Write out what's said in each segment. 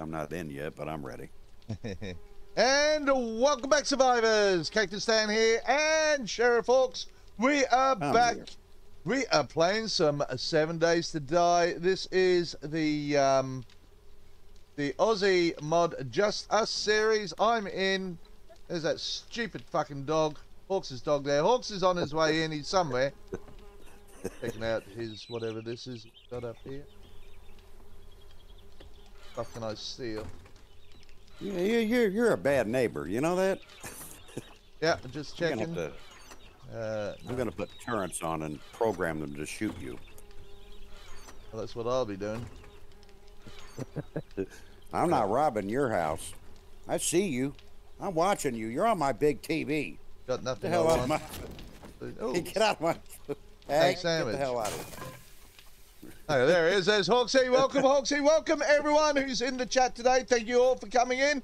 I'm not in yet, but I'm ready. and welcome back, survivors. Cactus Dan here, and Sheriff Hawks. We are I'm back. here. We are playing some Seven Days to Die. This is the um, the Aussie mod Just Us series. I'm in. There's that stupid fucking dog. Hawks' dog there. Hawks is on his way in. He's somewhere. Checking out his whatever this is got up here. Can I steal? Yeah, you, you're you're a bad neighbor. You know that? Yeah, just gonna checking. have to, Uh, I'm gonna put turrets on and program them to shoot you. well, that's what I'll be doing. I'm not robbing your house. I see you. I'm watching you. You're on my big TV. Got Get nothing the hell out of my. Oh, Get out of my. Hey, get sandwich. the hell out of here. Oh, there it is. There's Hawksy. Welcome, Hawksy. Welcome, everyone who's in the chat today. Thank you all for coming in.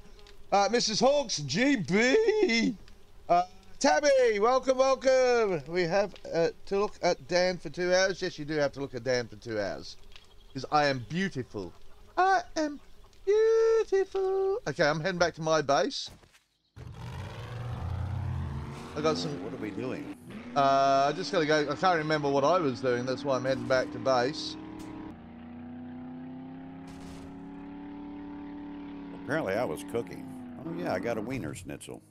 Uh, Mrs. Hawks, GB. Uh, Tabby, welcome, welcome. We have uh, to look at Dan for two hours. Yes, you do have to look at Dan for two hours. Because I am beautiful. I am beautiful. Okay, I'm heading back to my base. I got some What are we doing? Uh, I just gotta go. I can't remember what I was doing. That's why I'm heading back to base. Apparently, I was cooking. Oh yeah, I got a wiener schnitzel.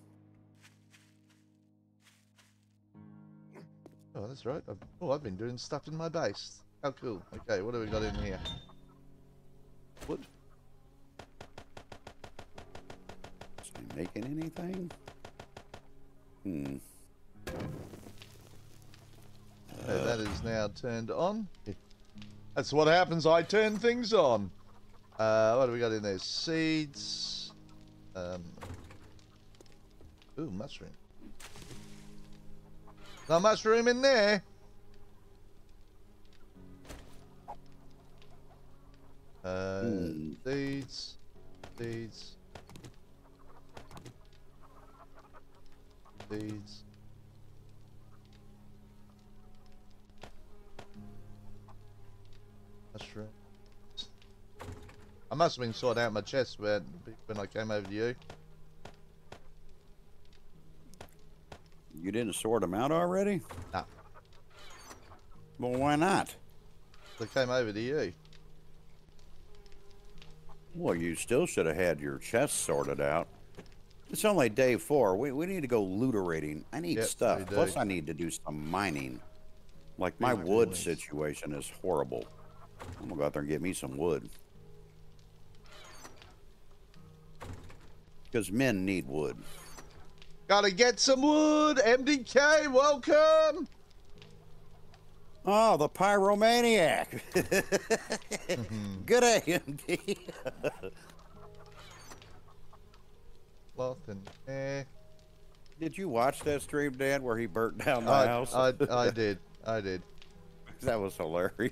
Oh, that's right. I've, oh, I've been doing stuff in my base. How cool. Okay, what have we got in here? Wood. Is he making anything? Hmm. That is now turned on. That's what happens. I turn things on. Uh, what do we got in there? Seeds. Um. Ooh, mushroom. No mushroom in there. Uh, Hmm. seeds. Seeds. Seeds. Must have been sorting out my chest when when I came over to you. You didn't sort them out already? No. Well, why not? They came over to you. Well, you still should have had your chest sorted out. It's only day four. We, we need to go looterating. I need Yep, stuff. Plus, I need to do some mining. Like, my wood situation is horrible. I'm going to go out there and get me some wood. Because men need wood. Gotta get some wood. MDK, welcome. Oh, the pyromaniac. Good AMD. Cloth and eh. Did you watch that stream, Dan, where he burnt down the I, house? I, I did. I did. that was hilarious.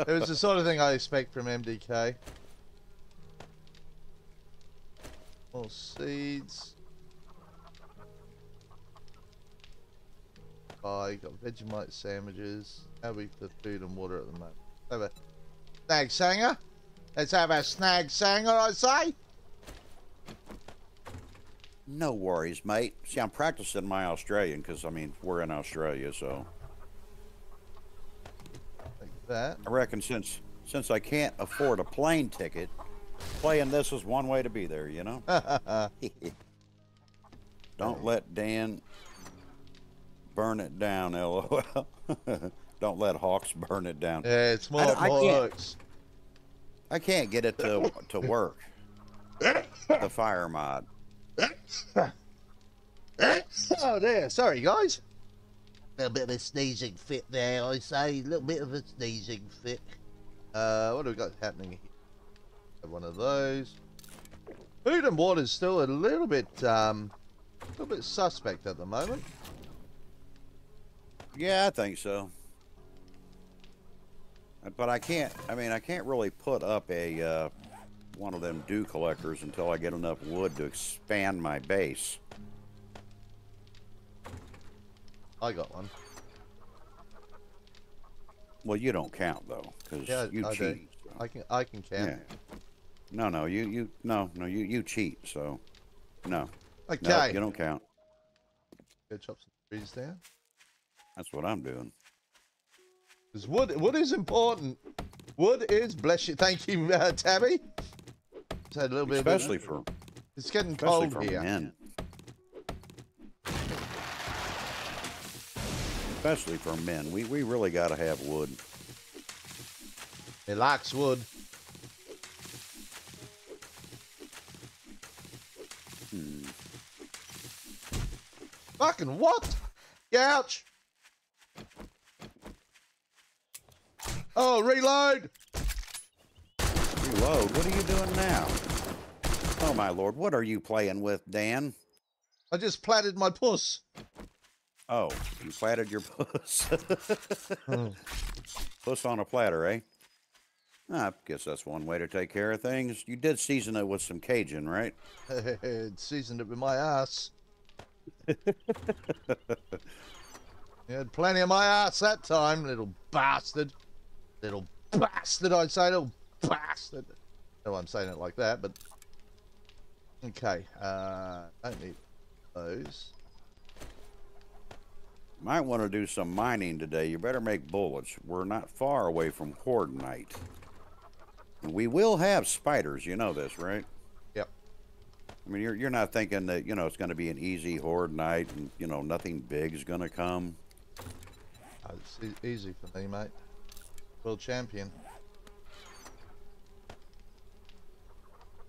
It was the sort of thing I expect from MDK. Seeds. Oh, I got Vegemite sandwiches. How we for food and water at the moment? Have a snag sanger. Let's have a snag sanger, I say. No worries, mate. See, I'm practicing my Australian because, I mean, we're in Australia, so Like that. I reckon since since I can't afford a plane ticket, playing this is one way to be there, you know? Don't let Dan burn it down, lol. Don't let Hawks burn it down. yeah, it's more I- like I can't- I can't get it to to work. The fire mod. Oh, there. Sorry, guys. A little bit of a sneezing fit there, I say. A little bit of a sneezing fit. Uh, what have we got happening here? Have One of those. Food and water is still a little bit, um, a little bit suspect at the moment. Yeah, I think so. But I can't. I mean, I can't really put up a uh, one of them dew collectors until I get enough wood to expand my base. I got one. Well, you don't count though, because Yeah, you I cheat. so- I can, I can count. Yeah. No, no, you, you, no, no, you, you cheat. So, no, Okay. no, you don't count. Go chop some trees down. That's what I'm doing. Because wood, wood is important. Wood is bless you. Thank you, uh, Tabby. Just had a little bit. Especially of, for, it's getting cold for here. men. Especially for men, we we really got to have wood. It likes wood. Fucking what? Ouch! Oh, reload! Reload. What are you doing now? Oh my lord, what are you playing with, Dan? I just platted my puss. Oh, you platted your puss. Oh. puss on a platter, eh? I guess that's one way to take care of things. You did season it with some Cajun, right? it seasoned it with my ass. You had plenty of my ass that time, little bastard. Little bastard, I'd say, little bastard. No, I'm saying it like that, but. Okay, uh, don't need those. Might want to do some mining today. You better make bullets. We're not far away from Horde Night. We will have spiders. You know this, right? I mean, you're, you're not thinking that, you know, it's going to be an easy Horde Night and, you know, nothing big is going to come. Uh, it's e- easy for me, mate. World champion.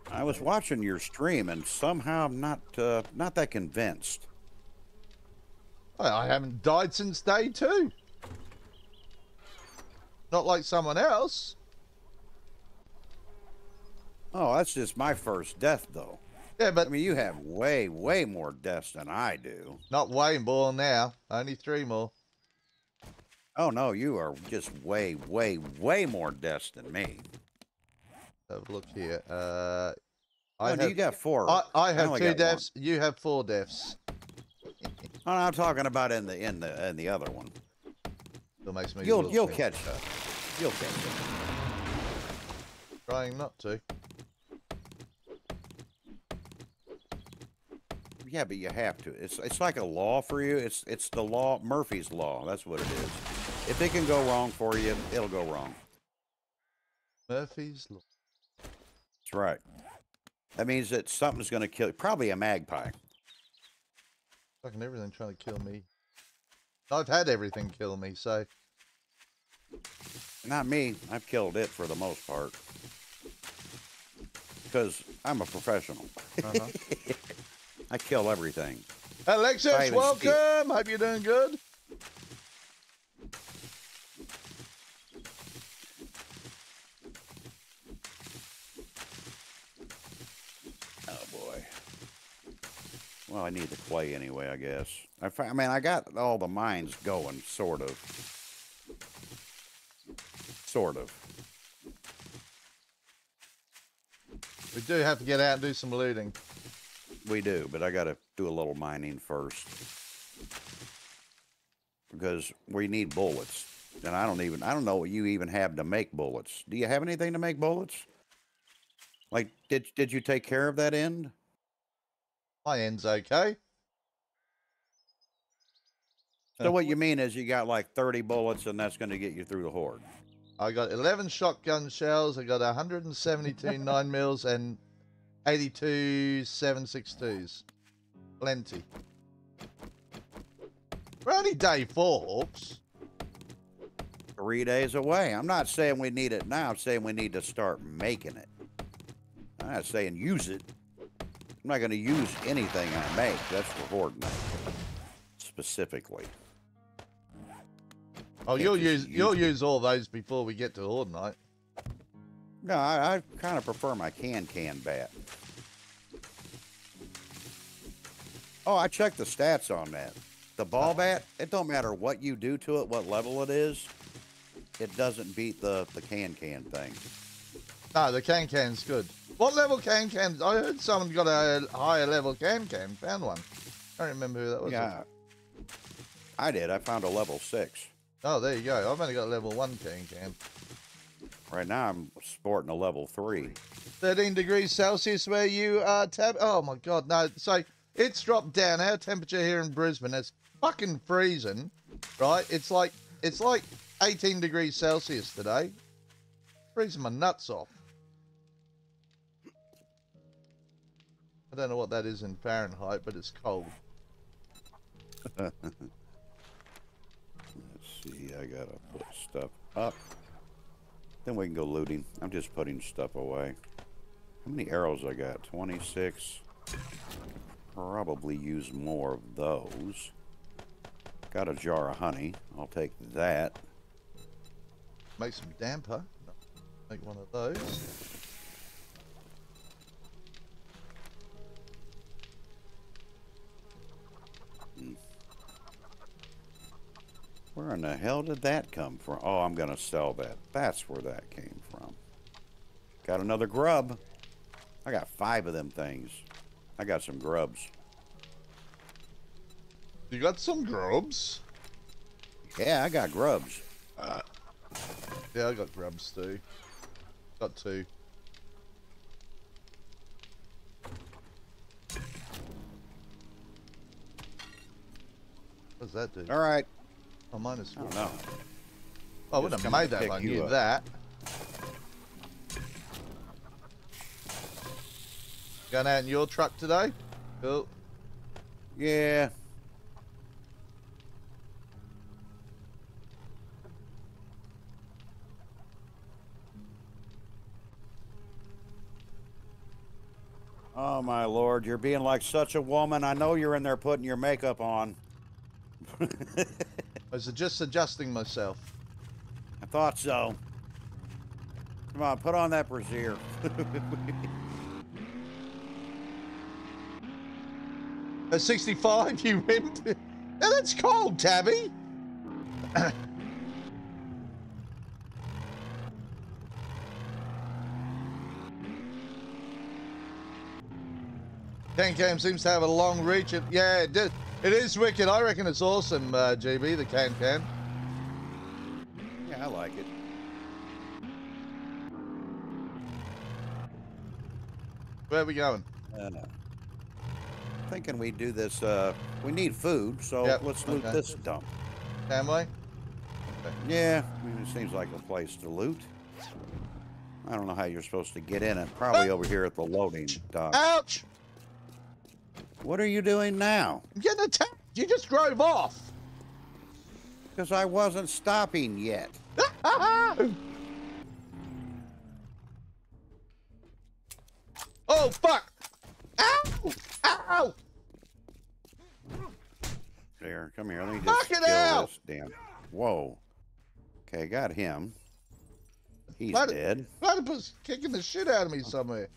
I was watching your stream and somehow I'm not, uh, not that convinced. I, I haven't died since day two. Not like someone else. Oh, that's just my first death, though. Yeah, but I mean, you have way, way more deaths than I do. not way more now. Only three more. Oh, no, you are just way, way, way more deaths than me. Have a look here. Uh, I I oh, have, you got four. I, I have only two got one. deaths. You have four deaths. Oh, I'm talking about in the in the in the other one. That makes me. You'll you'll sick. catch up. You'll catch up. Trying not to. Yeah, but you have to. It's it's like a law for you. It's it's the law, Murphy's law. That's what it is. If it can go wrong for you, it'll go wrong. Murphy's Law. That's right. That means that something's going to kill you. Probably a magpie. Fucking everything trying to kill me. I've had everything kill me, so Not me. I've killed it for the most part. Because I'm a professional. uh-huh. I kill everything. Alexis, Five and Steve. welcome. Hope you're doing good. Oh boy. Well, I need the clay anyway, I guess. I, I mean, I got all the mines going, sort of. Sort of. We do have to get out and do some looting. We do, but I got to do a little mining first. Because we need bullets. And I don't even, I don't know what you even have to make bullets. Do you have anything to make bullets? Like, did, did you take care of that end? My end's okay. So what you mean is you got like 30 bullets and that's going to get you through the horde. I got 11 shotgun shells. I got 172 9 mils and 82 762s. Plenty. We're only day four, Hawks. Three days away. I'm not saying we need it now. I'm saying we need to start making it. I'm not saying use it. I'm not going to use anything I make. That's for horde night. Specifically. Oh, Can't you'll use use you'll it. use all those before we get to Horde Night. No, I, I kind of prefer my can can bat. Oh, I checked the stats on that. The ball bat, it don't matter what you do to it, what level it is, it doesn't beat the, the can can thing. No, the can can's good. What level can can? I heard someone got a higher level can can. Found one. I don't remember who that was. Yeah. I did. I found a level six. Oh, there you go. I've only got a level one can can. Right now, I'm sporting a level three. 13 degrees Celsius where you are, Tab. Oh my God, no. So it's dropped down. Our temperature here in Brisbane is fucking freezing, right? It's like it's like 18 degrees Celsius today. Freezing my nuts off. I don't know what that is in Fahrenheit, but it's cold. Let's see, I gotta put stuff up. Then we can go looting. I'm just putting stuff away. How many arrows I got? 26. Probably use more of those. Got a jar of honey. I'll take that. Make some damper. Make one of those. Where in the hell did that come from? Oh, I'm gonna sell that. That's where that came from. Got another grub. I got five of them things. I got some grubs. You got some grubs? Yeah, I got grubs. Uh, yeah, I got grubs too. Got two. What does that do? All right. Oh, I don't full. know. Oh, I wouldn't have made that if I knew that. Going out in your truck today? Cool. Yeah. Oh my lord, you're being like such a woman. I know you're in there putting your makeup on. I was just adjusting myself. I thought so. Come on, put on that brassiere. At 65, you wimp. Now that's cold, Tabby. Can Cam seems to have a long reach. It, yeah, it, did. it is wicked. I reckon it's awesome, uh, GB, the Can Can. yeah, I like it. Where are we going? Uh, thinking we do this. Uh, we need food, so Yep, let's loot okay. this dump. Family? we? Yeah, I mean, it seems like a place to loot. I don't know how you're supposed to get in it. Probably over here at the loading dock. Ouch! What are you doing now? I'm getting attacked. You just drove off. Because I wasn't stopping yet. oh, fuck! Ow! Ow! There, come here. Let me just Knock it kill out! this damn. Whoa. Okay, got him. He's it- dead. Platypus kicking the shit out of me somewhere.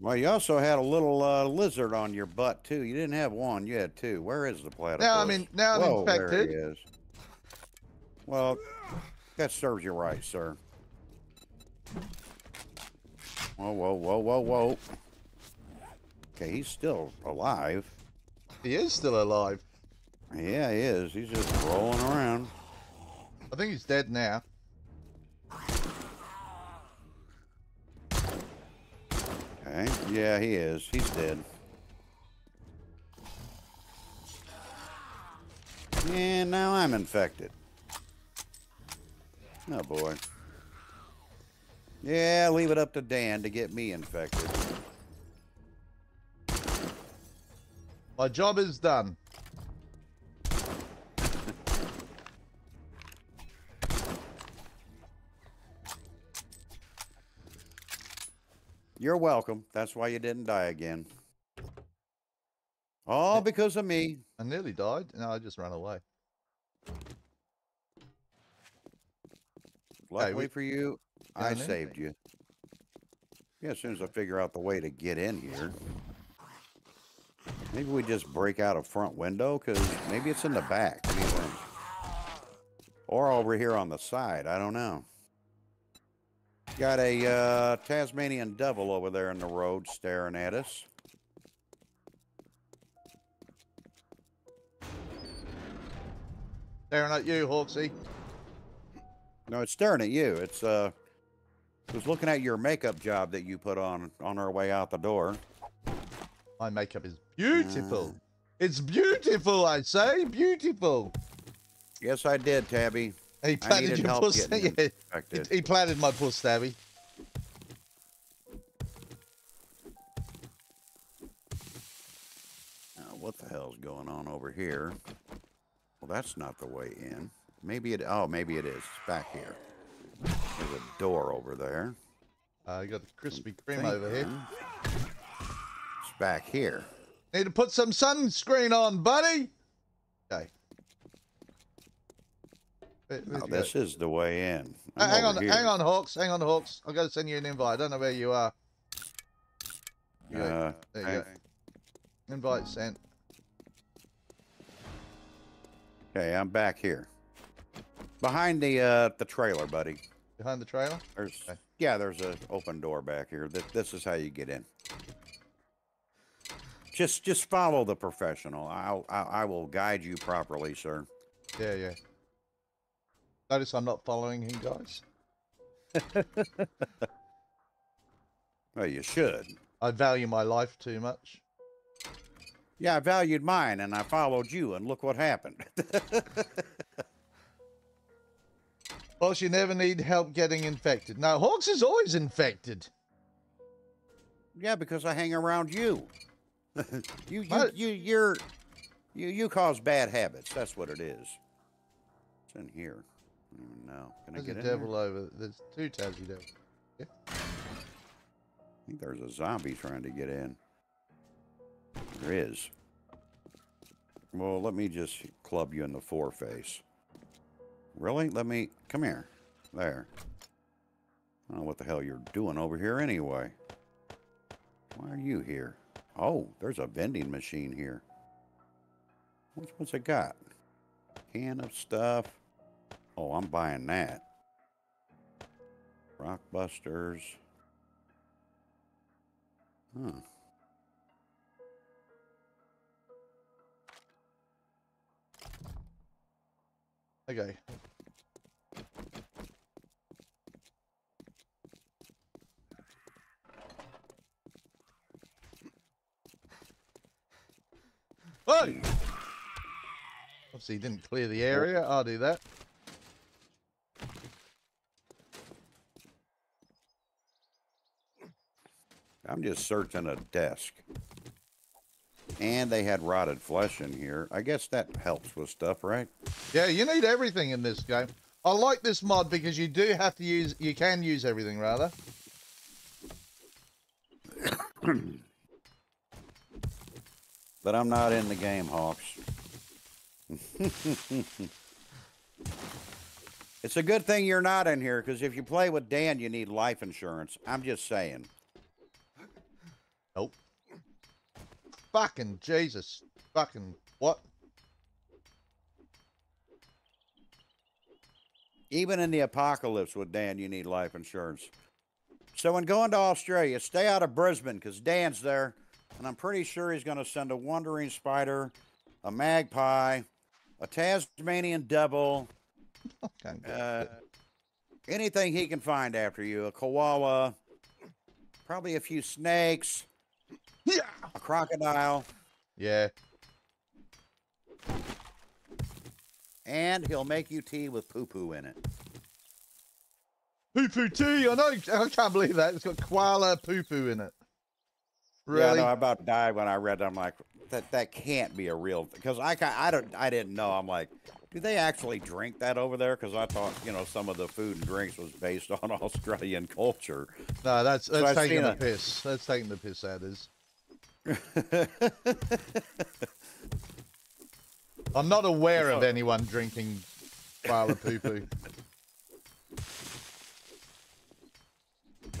Well, you also had a little uh, lizard on your butt too. You didn't have one. You had two. Where is the platypus? Now I'm in- now I'm Whoa, There he is. Well, that serves you right, sir. Whoa, whoa, whoa, whoa, whoa. Okay, he's still alive. He is still alive. Yeah, he is. He's just rolling around. I think he's dead now. Okay. Yeah, he is. He's dead. And now I'm infected. Oh boy. Yeah, leave it up to Dan to get me infected. My job is done. You're welcome. That's why you didn't die again. All because of me. I nearly died. No, I just ran away. Luckily we- for you, I saved you. Yeah, as soon as I figure out the way to get in here. Maybe we just break out a front window, because maybe it's in the back. What do you think? Or over here on the side. I don't know. Got a uh, Tasmanian devil over there in the road staring at us. Staring at you, Hawksy. No, it's staring at you. It's uh, was looking at your makeup job that you put on on our way out the door. My makeup is beautiful. It's beautiful, I say. Beautiful. Yes, I did, Tabby. He planted your help puss. Yeah. He, he planted my puss, Tabby. Now, what the hell's going on over here? Well, that's not the way in. Maybe it. Oh, maybe it is. It's back here. There's a door over there. Uh, you got the Krispy Kreme over here. Back here. Need to put some sunscreen on, buddy. Okay. Oh, this is the way in. I'm hang on, here. hang on, Hawks. Hang on, Hawks. I've got to send you an invite. I don't know where you are. You. Uh, There you hang- go. Invite sent. Okay, I'm back here. Behind the uh the trailer, buddy. Behind the trailer. There's Okay. yeah, there's a open door back here. This, this is how you get in. Just just follow the professional. I'll, I I will guide you properly, sir. Yeah, yeah. Notice I'm not following him, guys. Well, you should. I value my life too much. Yeah, I valued mine and I followed you, and look what happened. Boss, you never need help getting infected. No, Hawks is always infected. yeah, because I hang around you. you you you you're you you cause bad habits. That's what it is. It's in here. I don't even know. Can I get a there? devil over. There's two Tassie devils. I think there's a zombie trying to get in. There is. Well, let me just club you in the foreface. Really? Let me come here. There. I don't know what the hell you're doing over here anyway. Why are you here? Oh, there's a vending machine here. What's, what's it got? Can of stuff. Oh, I'm buying that. Rockbusters. Huh. Okay. Hey! Obviously, he didn't clear the area. I'll do that. I'm just searching a desk. And they had rotted flesh in here. I guess that helps with stuff, right? Yeah, you need everything in this game. I like this mod because you do have to use, you can use everything rather. But I'm not in the game, Hawks. it's a good thing you're not in here, because if you play with Dan, you need life insurance. I'm just saying. Nope. Fucking Jesus. Fucking what? Even in the apocalypse with Dan, you need life insurance. So when going to Australia, stay out of Brisbane because Dan's there, and I'm pretty sure he's going to send a wandering spider, a magpie, a Tasmanian devil, uh, anything he can find after you, a koala, probably a few snakes, yeah. a crocodile, Yeah. and he'll make you tea with poo poo in it. Poo poo tea. I know. I can't believe that. It's got koala poo poo in it. Yeah, Really? no, I about died when I read that. I'm like, that that can't be a real because I I don't I didn't know. I'm like, do they actually drink that over there? Because I thought you know some of the food and drinks was based on Australian culture. no, that's So that's I've taking the it. piss. That's taking the piss. That is. I'm not aware of anyone drinking koala poo poo.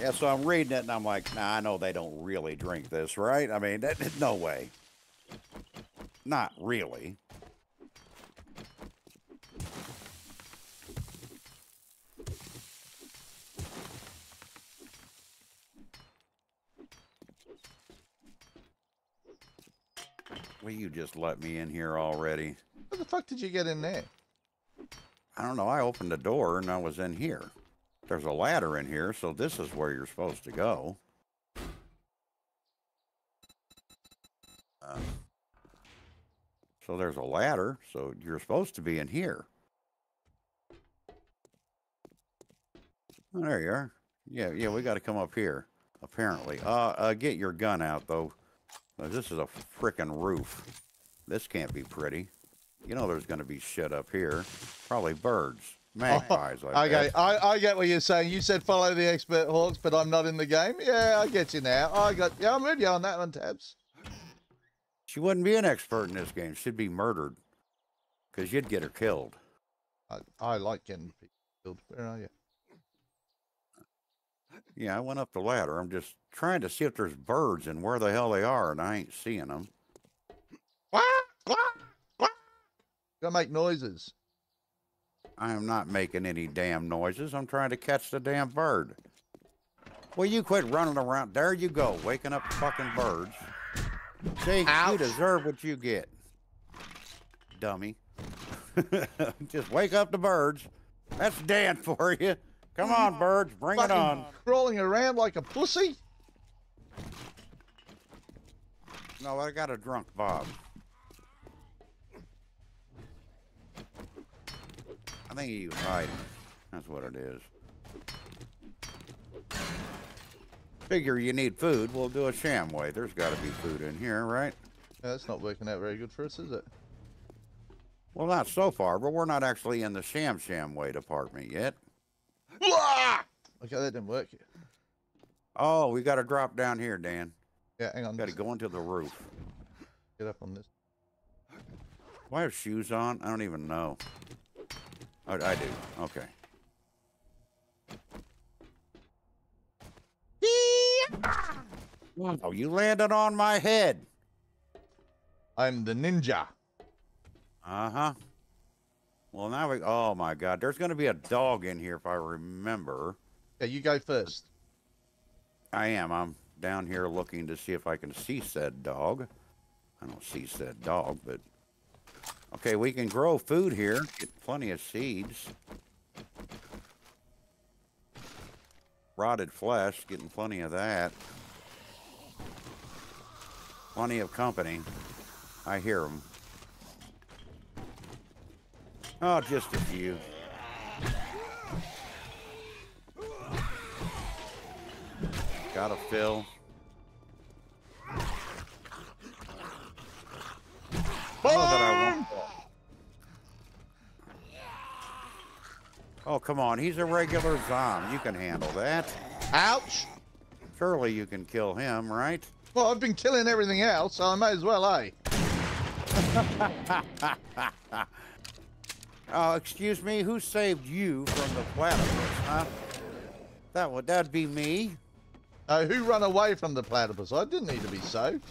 Yeah, so I'm reading it and I'm like, nah, I know they don't really drink this, right? I mean, that, no way. Not really. Will you just let me in here already? How the fuck did you get in there? I don't know. I opened the door and I was in here. There's a ladder in here, so this is where you're supposed to go. Uh, so there's a ladder, so you're supposed to be in here. Oh, there you are. Yeah, yeah, we got to come up here, apparently. Uh, uh, get your gun out, though. Uh, this is a frickin' roof. This can't be pretty. You know there's going to be shit up here. Probably birds. Magpies, I Okay, bet. I, I get what you're saying. You said follow the expert hawks, but I'm not in the game. Yeah, I get you now. I got yeah, I'm with you on that one, Tabs. She wouldn't be an expert in this game. She'd be murdered. Because you'd get her killed. I, I like getting people killed. Where are you? Yeah, I went up the ladder. I'm just trying to see if there's birds and where the hell they are, and I ain't seeing them. Quack quack quack. Gotta make noises. I am not making any damn noises. I'm trying to catch the damn bird. Well, you quit running around? There you go, waking up fucking birds. See, Ouch. you deserve what you get, dummy. Just wake up the birds. That's Dan for you. Come on, birds, bring it on. Crawling around like a pussy. No, I got a drunk Bob. I think he was hiding. That's what it is. Figure you need food, we'll do a Shamway. There's got to be food in here, right? Yeah, that's not working out very good for us, is it? Well, not so far, but we're not actually in the sham Shamway department yet. Ah! Okay, that didn't work. Oh, we got to drop down here, Dan. Yeah, hang on. Got to go into the roof. Get up on this. Do I have shoes on? I don't even know. Oh, I do. Okay. Oh, you landed on my head. I'm the ninja. Uh huh. Well, now we. Oh my God, there's going to be a dog in here if I remember. Yeah, you go first. I am. I'm down here looking to see if I can see said dog. I don't see said dog, but okay, we can grow food here. Get plenty of seeds. Rotted flesh, getting plenty of that. Plenty of company. I hear them. Oh, just a few. Gotta fill. Oh, Oh, come on. He's a regular zombie. You can handle that. Ouch! Surely you can kill him, right? Well, I've been killing everything else, so I may as well, eh? Oh, excuse me. Who saved you from the platypus, huh? That would that'd be me. Uh, who run away from the platypus? I didn't need to be saved.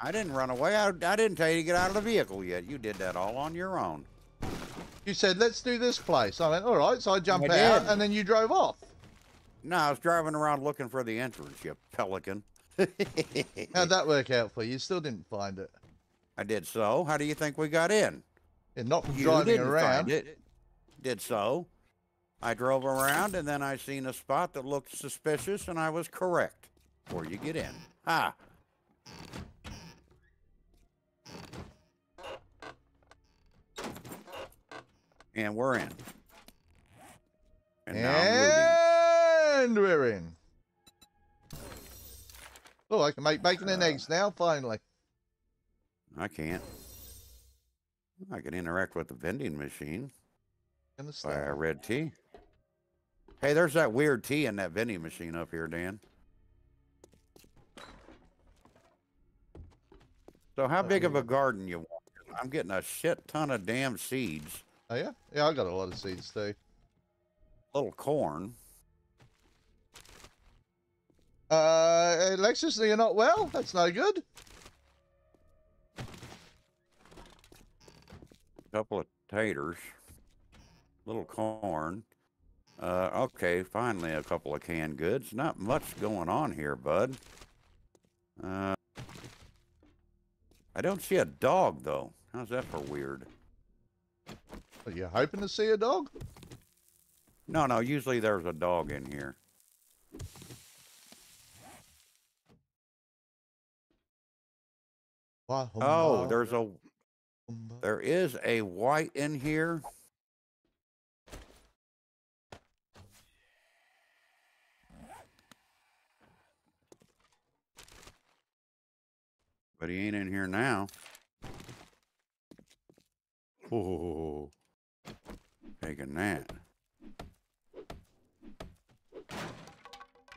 I didn't run away. I, I didn't tell you to get out of the vehicle yet. You did that all on your own. You said, let's do this place. I went, all right, so I jumped I out, and then you drove off. No, I was driving around looking for the entrance, you pelican. How'd that work out for you? You still didn't find it. I did so. How do you think we got in? And not from You driving around. It. Did so. I drove around and then I seen a spot that looked suspicious and I was correct. Before you get in. Ha! And we're in. And now And we're in. Oh, I can make bacon and eggs now, finally. I can't. I can interact with the vending machine buy a red tea. Hey, there's that weird tea in that vending machine up here, Dan. So how big of a garden you want? I'm getting a shit ton of damn seeds. Oh, yeah? Yeah, I got a lot of seeds too. Little corn. Uh, Alexis, you're not well? That's no good. A couple of taters, little corn. Uh, okay, finally a couple of canned goods. Not much going on here, bud. Uh, I don't see a dog though. How's that for weird? Are you hoping to see a dog? No, no, usually there's a dog in here. Oh, there's a there is a white in here. But he ain't in here now. Oh, taking that.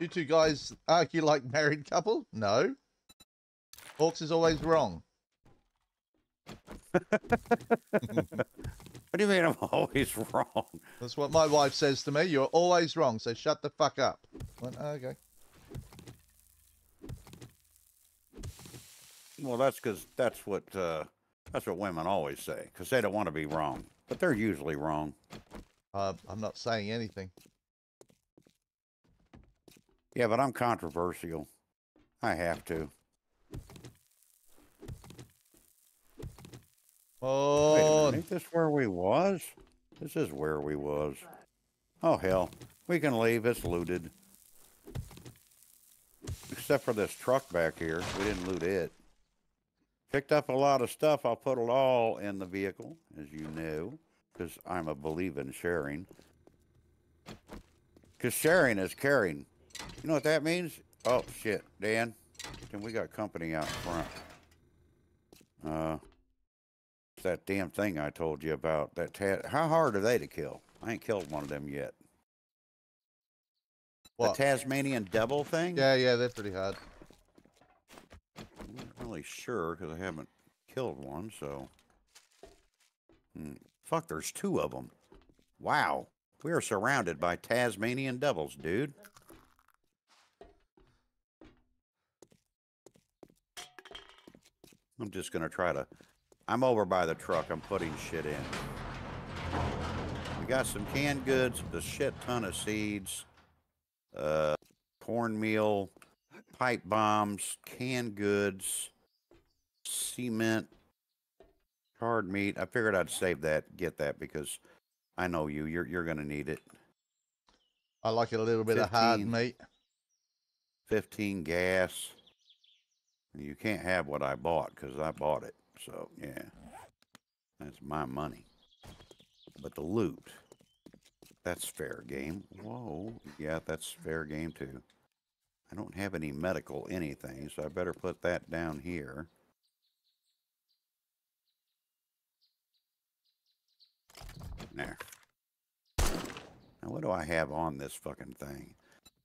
You two guys argue like married couple? No. Hawks is always wrong. What do you mean I'm always wrong? That's what my wife says to me. You're always wrong, so shut the fuck up. Went, okay. Well, that's because that's what uh, that's what women always say because they don't want to be wrong, but they're usually wrong. Uh, I'm not saying anything. Yeah, but I'm controversial. I have to. Oh, ain't this where we was? This is where we was. Oh hell, we can leave. It's looted. Except for this truck back here, we didn't loot it. Picked up a lot of stuff. I'll put it all in the vehicle, as you know, because I'm a believer in sharing. Because sharing is caring. You know what that means? Oh shit, Dan. Then we got company out front. Uh, it's that damn thing I told you about. That ta- how hard are they to kill? I ain't killed one of them yet. what? The Tasmanian devil thing? Yeah, yeah, they're pretty hard. Really sure because I haven't killed one. So, Hmm. fuck, there's two of them. Wow, we are surrounded by Tasmanian devils, dude. I'm just gonna try to. I'm over by the truck. I'm putting shit in. We got some canned goods, a shit ton of seeds, uh, cornmeal, pipe bombs, canned goods, cement, hard meat. I figured I'd save that, get that because I know you. You're you're gonna need it. I like it a little bit of hard meat. Fifteen gas. You can't have what I bought because I bought it. So yeah, that's my money. But the loot, that's fair game. Whoa, yeah, that's fair game too. I don't have any medical anything, so I better put that down here. There. Now, what do I have on this fucking thing?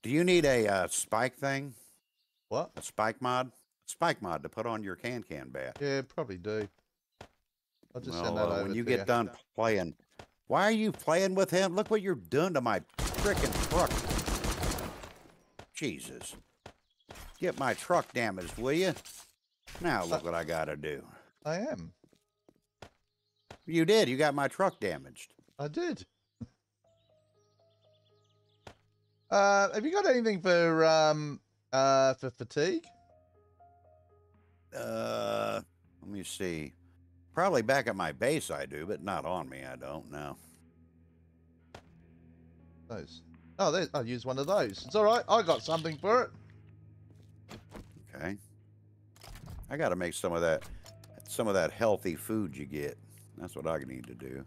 Do you need a uh, spike thing? What? A spike mod? Spike mod to put on your can can bat. Yeah, probably do. I'll just send that uh, over when you get done playing, why are you playing with him? Look what you're doing to my frickin' truck. Jesus. Get my truck damaged, will you? Now look what I gotta do. I am. You did. You got my truck damaged. I did. Uh, have you got anything for um uh for fatigue? Uh, let me see. Probably back at my base I do, but not on me. I don't know. Those. Oh, there, I'll use one of those. It's all right. I got something for it. Okay. I got to make some of that, some of that healthy food you get. That's what I need to do.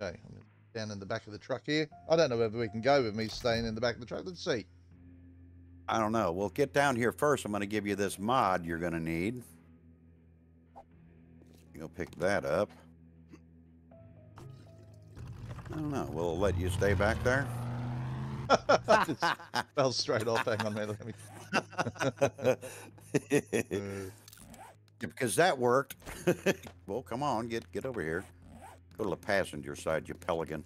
Okay, I'm down in the back of the truck here. I don't know whether we can go with me staying in the back of the truck. Let's see. I don't know. Well, get down here first. I'm going to give you this mod you're going to need. You'll pick that up. I don't know. We'll it let you stay back there? Fell straight off. Hang on, man. Let me. Because that worked. well, come on, get get over here. Go to the passenger side, you pelican.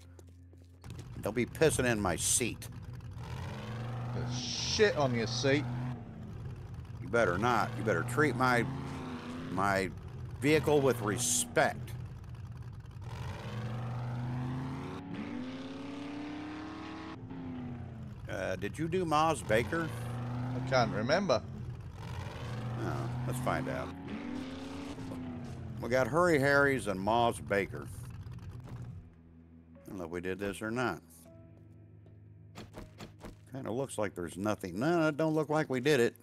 Don't be pissing in my seat. there's shit on your seat. You better not. You better treat my my vehicle with respect. Uh, did you do Moz Baker? I can't remember. Oh, let's find out. We got Hurry Harry's and Moz Baker. I don't know if we did this or not. Kind of looks like there's nothing. No, it don't look like we did it.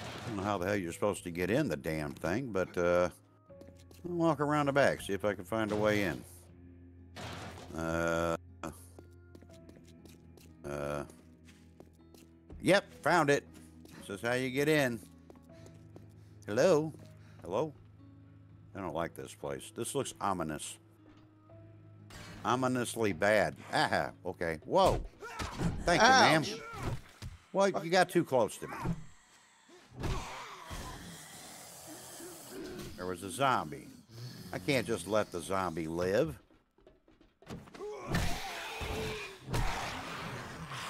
I don't know how the hell you're supposed to get in the damn thing, but uh, I'll walk around the back, see if I can find a way in. Uh, uh, yep, found it. This is how you get in. Hello? Hello? I don't like this place. This looks ominous. Ominously bad. Aha, okay. Whoa. Thank you, ma'am. Well, you got too close to me. There was a zombie. I can't just let the zombie live.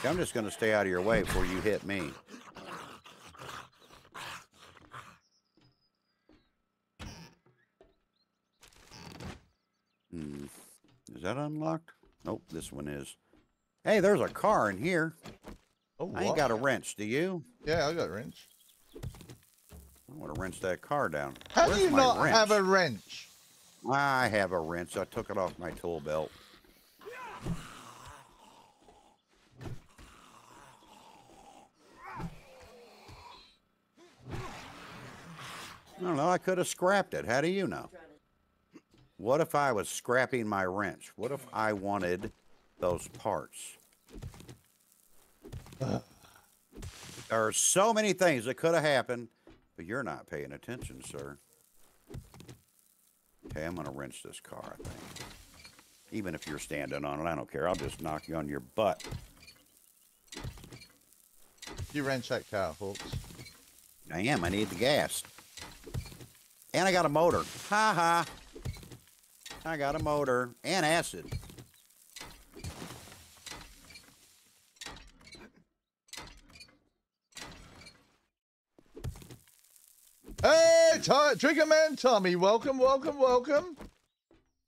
I'm just going to stay out of your way before you hit me. Hmm. Is that unlocked? Nope, this one is. Hey, there's a car in here. Oh, I ain't got a wrench, do you? Yeah, I got a wrench. I want to wrench that car down. How Where's do you not wrench? have a wrench? I have a wrench. I took it off my tool belt. I don't know. I could have scrapped it. How do you know? What if I was scrapping my wrench? What if I wanted those parts? There are so many things that could have happened, but you're not paying attention, sir. Okay, I'm gonna wrench this car, I think. Even if you're standing on it, I don't care. I'll just knock you on your butt. You wrench that car, Hawks. I am. I need the gas. And I got a motor. Ha ha. I got a motor and acid. Hey, Ty- Trigger Man Tommy, welcome, welcome, welcome.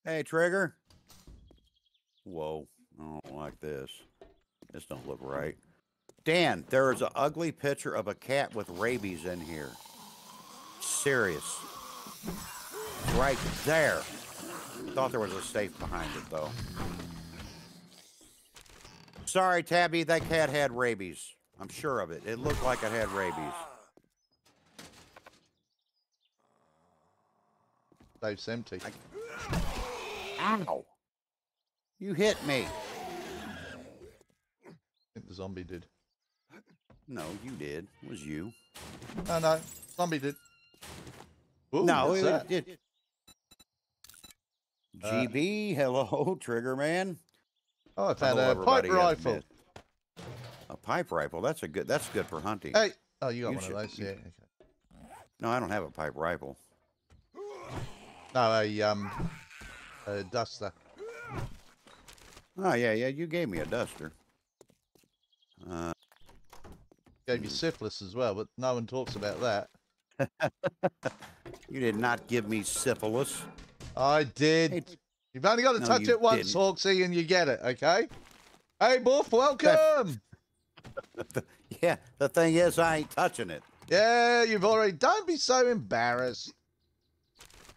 Hey, Trigger. Whoa. I don't like this. This don't look right. Dan, there is an ugly picture of a cat with rabies in here. Serious. Right there. I thought there was a safe behind it, though. Sorry, Tabby, that cat had rabies. I'm sure of it. It looked like it had rabies. Safe's empty. Ow! You hit me. I think the zombie did. No, you did. It was you. No, no, zombie did. Ooh, no, what's it, that? It, Uh, GB, hello, Trigger Man. Oh, I found Hello, a pipe rifle. A pipe rifle. That's a good. That's good for hunting. Hey, oh, you got You one should- of those, yeah. Okay. No, I don't have a pipe rifle. No, a um, a duster. Oh yeah, yeah. You gave me a duster. Uh, Gave you syphilis as well, but no one talks about that. you did not give me syphilis. I did. Hey, You've only got to No, touch it once, didn't. Hawksy, and you get it. Okay. Hey, Buff, welcome. yeah. The thing is, I ain't touching it. yeah, you've already. Don't be so embarrassed.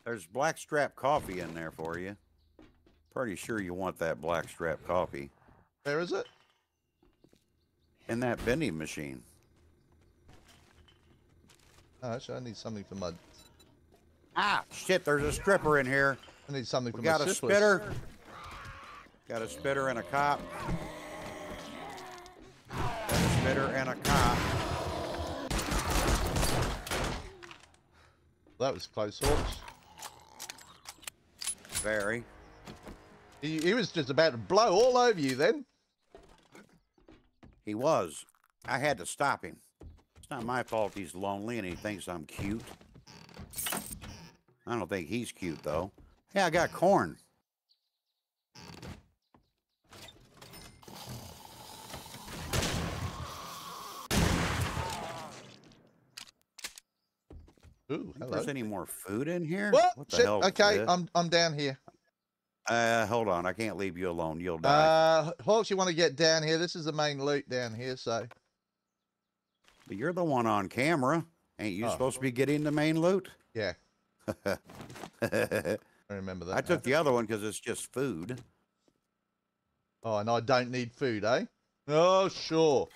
There's blackstrap coffee in there for you. Pretty sure you want that blackstrap coffee Where is it? in that vending machine. Oh, actually, I need something for my. Ah, shit! There's a stripper in here. I need something We got a spitter. Got a spitter and a cop. Got a spitter and a cop. That was close, Hawks. Very. He, he was just about to blow all over you then. He was. I had to stop him. It's not my fault he's lonely and he thinks I'm cute. I don't think he's cute though. Hey, I got corn. Ooh, hello. there's any more food in here? What? What the Shit, hell? okay? I'm I'm down here. Uh, hold on. I can't leave you alone. You'll die. Uh, Hawks, you want to get down here? This is the main loot down here, so. but you're the one on camera. Ain't you Oh. supposed to be getting the main loot? Yeah, I remember that. I took the other one because it's just food. Oh, and I don't need food, eh? Oh, sure.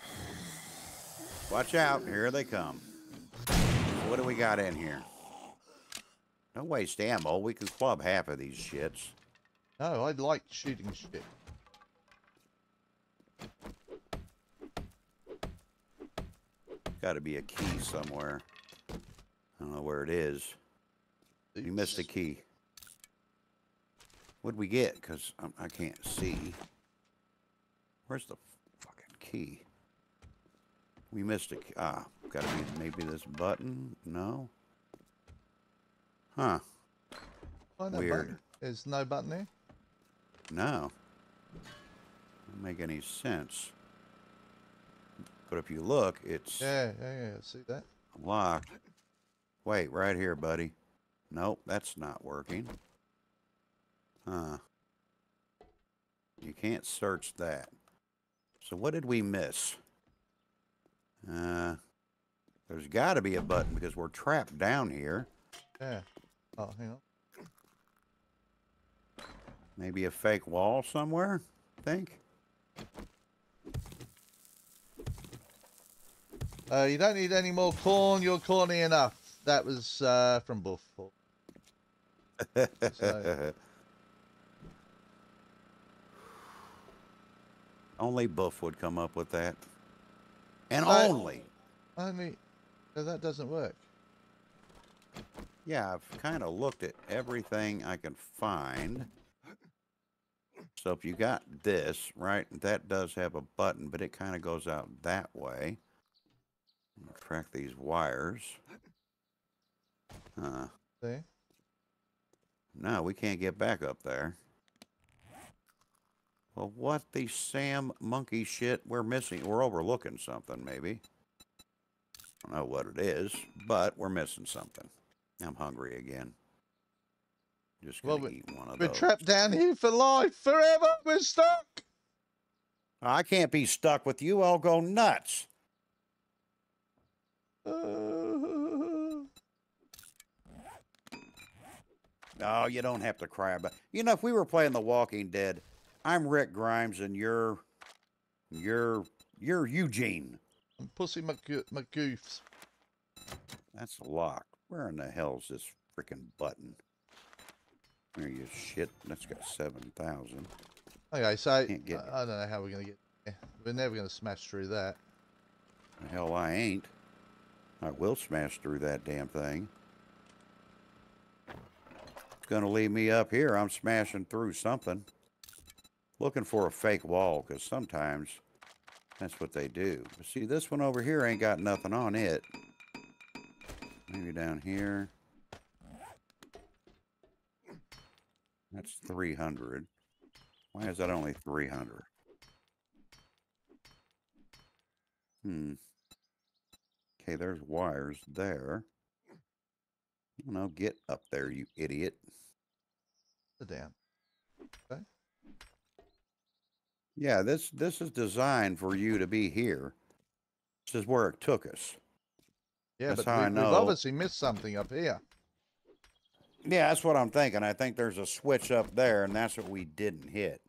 Watch out. Here they come. What do we got in here? No waste ammo. We can club half of these shits. No, I like shooting shit. Got to be a key somewhere. I don't know where it is. You missed a key. What'd we get? Because I can't see. Where's the fucking key? We missed a key. Ah, gotta be maybe this button? No? Huh. Oh, no Weird. Button. There's no button there? No. Doesn't make any sense. But if you look, it's Yeah, yeah, yeah. See that? locked. Wait, right here, buddy. Nope, that's not working. Huh. You can't search that. So what did we miss? Uh, there's got to be a button because we're trapped down here. Yeah. Oh, hang on. Maybe a fake wall somewhere, think? Uh, you don't need any more corn. You're corny enough. That was uh, from Buff. So- only Buff would come up with that. And I- only. Only. No, that doesn't work. Yeah, I've kind of looked at everything I can find. So if you got this, right, that does have a button, but it kind of goes out that way. Track these wires. Huh. See? No, we can't get back up there. Well, what the Sam monkey shit we're missing? We're overlooking something, maybe. I don't know what it is, but we're missing something. I'm hungry again. Just gonna we- eat one of them. We're those. trapped down here for life. Forever. We're stuck. I can't be stuck with you. I'll go nuts. Uh, No, you don't have to cry about. You know, if we were playing The Walking Dead, I'm Rick Grimes and you're, you're, you're Eugene. I'm Pussy McGo- McGoofs. That's locked. Where in the hell's this freaking button? There you shit. That's got seven thousand. Okay, so I I don't know how we're gonna get. There. We're never gonna smash through that. The hell I ain't. I will smash through that damn thing. Gonna leave me up here. I'm smashing through something. Looking for a fake wall, because sometimes that's what they do. But see, this one over here ain't got nothing on it. Maybe down here. That's 300. Why is that only 300? Hmm. Okay, there's wires there. No, get up there, you idiot. Sit down. Yeah, this this is designed for you to be here. This is where it took us. Yeah, That's but how we, I we've obviously missed something up here. Yeah, that's what I'm thinking. I think there's a switch up there, and that's what we didn't hit.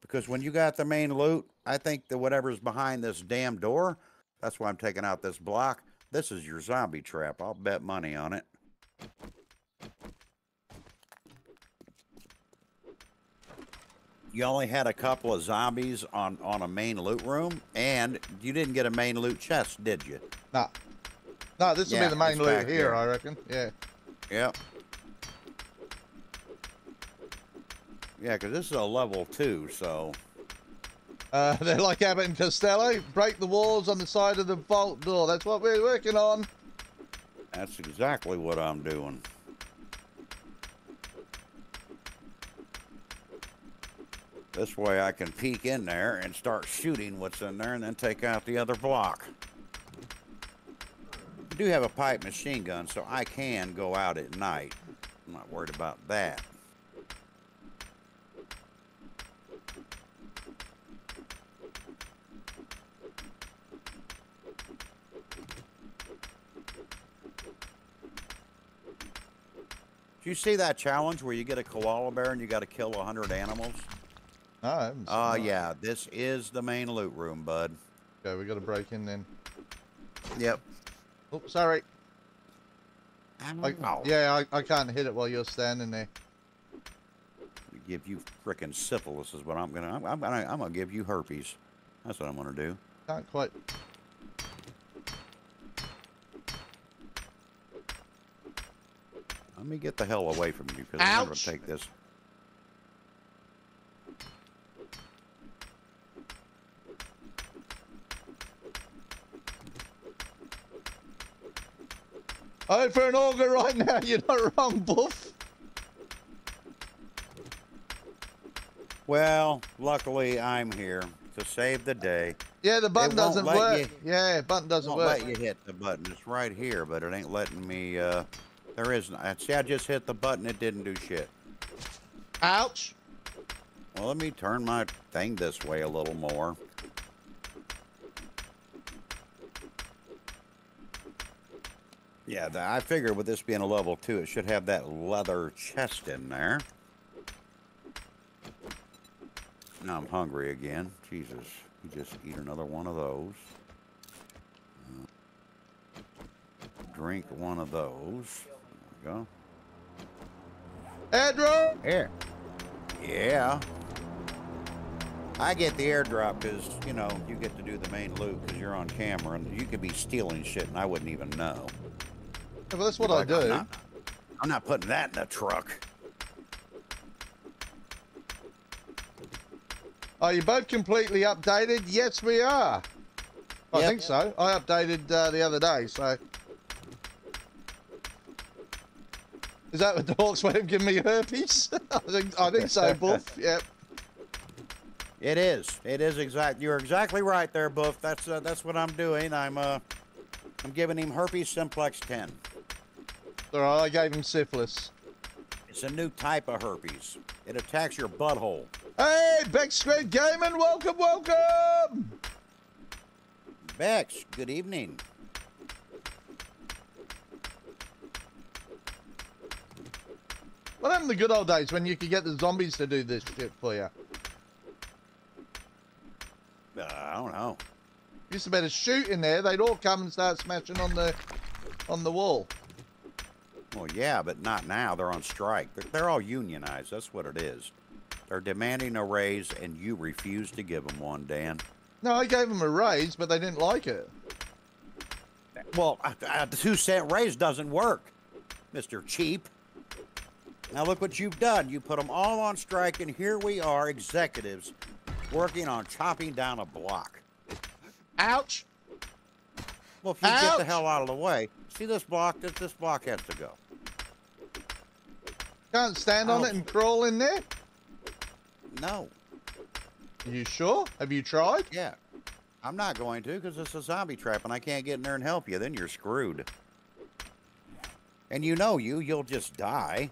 Because when you got the main loot, I think that whatever's behind this damn door, that's why I'm taking out this block. This is your zombie trap. I'll bet money on it. You only had a couple of zombies on, on a main loot room, and you didn't get a main loot chest, did you? Nah. No, this will Yeah, be the main loot here, here. I reckon. Yeah. Yep. Yeah, because this is a level two, so Uh, they're like Abbott and Costello. Break the walls on the side of the vault door. That's what we're working on. That's exactly what I'm doing. This way I can peek in there and start shooting what's in there and then take out the other block. I do have a pipe machine gun, so I can go out at night. I'm not worried about that. Did you see that challenge where you get a koala bear and you got to kill 100 animals? No, I haven't seen Uh, yeah, this is the main loot room, bud. Okay, we got to break in then. Yep. Oh, sorry. I, oh, Yeah, I, I can't hit it while you're standing there. Give you frickin' syphilis is what I'm gonna. I'm, I'm gonna. I'm gonna give you herpes. That's what I'm gonna do. Can't quite. Let me get the hell away from you because I'm gonna take this. Oh, for an auger right now, you're not wrong, Buff. Well, luckily I'm here to save the day. Yeah, the button won't doesn't work. you- Yeah, button doesn't won't work. let you hit the button. It's right here, but it ain't letting me. Uh, there is. n- See, I just hit the button. It didn't do shit. Ouch. Well, let me turn my thing this way a little more. Yeah, I figured with this being a level two, it should have that leather chest in there. Now I'm hungry again. Jesus, you just eat another one of those. Drink one of those. There we go. Andrew. Here. Yeah. I get the airdrop because, you know, you get to do the main loot because you're on camera and you could be stealing shit and I wouldn't even know. Yeah, well, that's what Like, I I'm do. not, I'm not putting that in the truck. Are you both completely updated? Yes, we are. I Yep. think so. I updated uh, the other day, so. Is that what the Hawks way of giving me herpes? I think I think so, Buff. Yep. It is. It is exact. You're exactly right there, Buff. That's uh, that's what I'm doing. I'm uh, I'm giving him herpes simplex 10. All right, I gave him syphilis. It's a new type of herpes. It attacks your butthole. Hey, Beck Squid Gaming, welcome, welcome. Bex, good evening. What happened the good old days when you could get the zombies to do this shit for you? Uh, I don't know. Used to be able to shoot in there, they'd all come and start smashing on the on the wall. Well, yeah, but not now. They're on strike. They're, they're all unionized. That's what it is. They're demanding a raise, and you refuse to give them one, Dan. No, I gave them a raise, but they didn't like it. Well, a, a two cent raise doesn't work, Mr. Cheap. Now look what you've done. You put them all on strike, and here we are, executives, working on chopping down a block. Ouch! Well, if you get the hell out of the way, see this block? This, this block has to go. Can't stand on it and oh. crawl in there? No. you sure? Have you tried? Yeah. I'm not going to because it's a zombie trap and I can't get in there and help you. Then you're screwed. And you know you, you'll just die.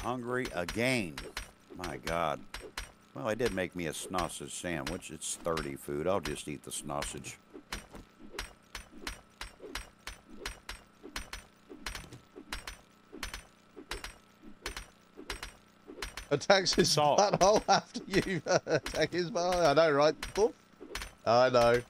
Hungry again. My God. Well, I did make me a sausage sandwich. It's 30 food. I'll just eat the sausage. Attacks his Salt. butthole after you uh, attack his butthole. I know, right? Poof. I know.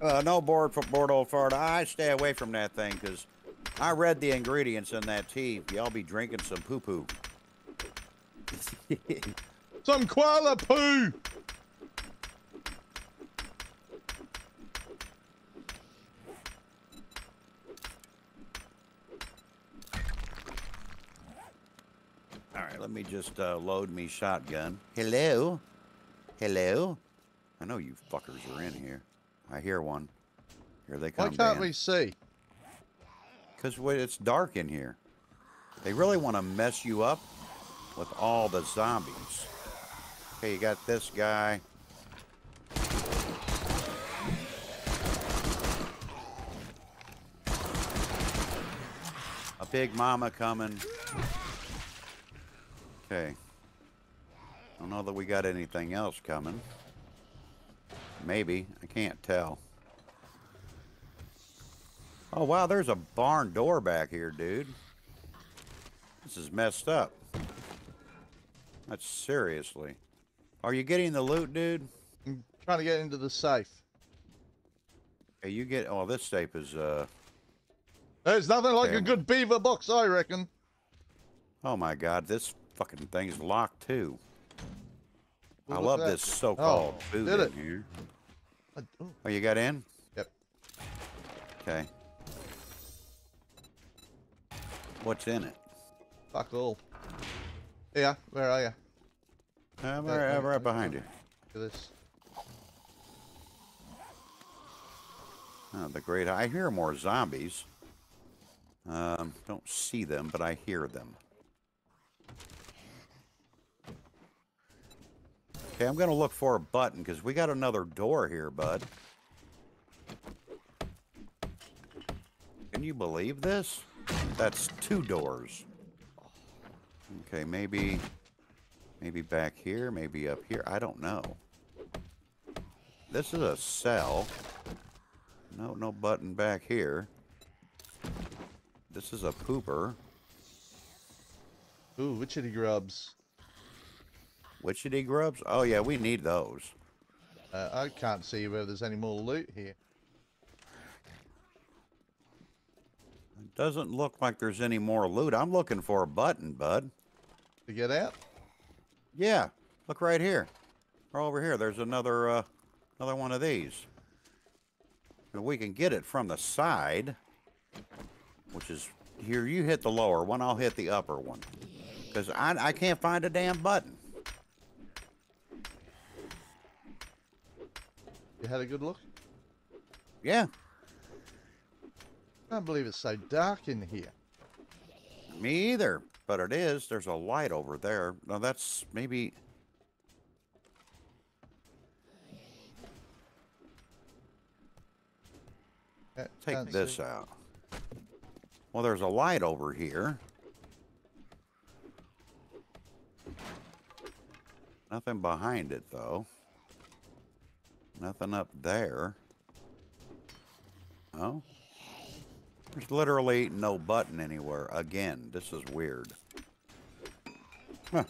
Uh, no board for board old fart. I stay away from that thing because I read the ingredients in that tea. Y'all be drinking some poo poo. Some koala poo! All right, let me just uh, load me shotgun. Hello? Hello? I know you fuckers are in here. I hear one. Here they come. Why can't we see? Because it's dark in here. They really want to mess you up with all the zombies. Okay, you got this guy. A big mama coming. Okay. I don't know that we got anything else coming. Maybe. I can't tell. Oh, wow, there's a barn door back here, dude. This is messed up. That's seriously. Are you getting the loot, dude? I'm trying to get into the safe. Hey, you get. Oh, this safe is. uh There's nothing like a good beaver box, I reckon. Oh my God, this fucking thing's locked too. I love this so-called Oh, food did it? here. Oh, you got in? Yep. Okay. What's in it? fuck all. Yeah, where are you? I'm right, uh, right uh, behind you. Look at this. Oh, the great. I hear more zombies. Um, don't see them, but I hear them. Okay, I'm gonna look for a button because we got another door here, bud. Can you believe this? That's two doors. Okay, maybe, maybe back here, maybe up here. I don't know. This is a cell. No, no button back here. This is a pooper. Ooh, witchetty grubs. Witchetty grubs? Oh yeah, we need those. Uh, I can't see whether there's any more loot here. It doesn't look like there's any more loot. I'm looking for a button, bud. To get out? Yeah, look right here. Or over here. There's another, uh, another one of these. And we can get it from the side, which is here. You hit the lower one. I'll hit the upper one, because I I can't find a damn button. You had a good look? Yeah, I can't believe it's so dark in here. Me either, but it is. There's a light over there. Now that's maybe. Take this see. out. Well, there's a light over here. Nothing behind it, though. Nothing up there. Oh. There's literally no button anywhere. Again, this is weird. Huh.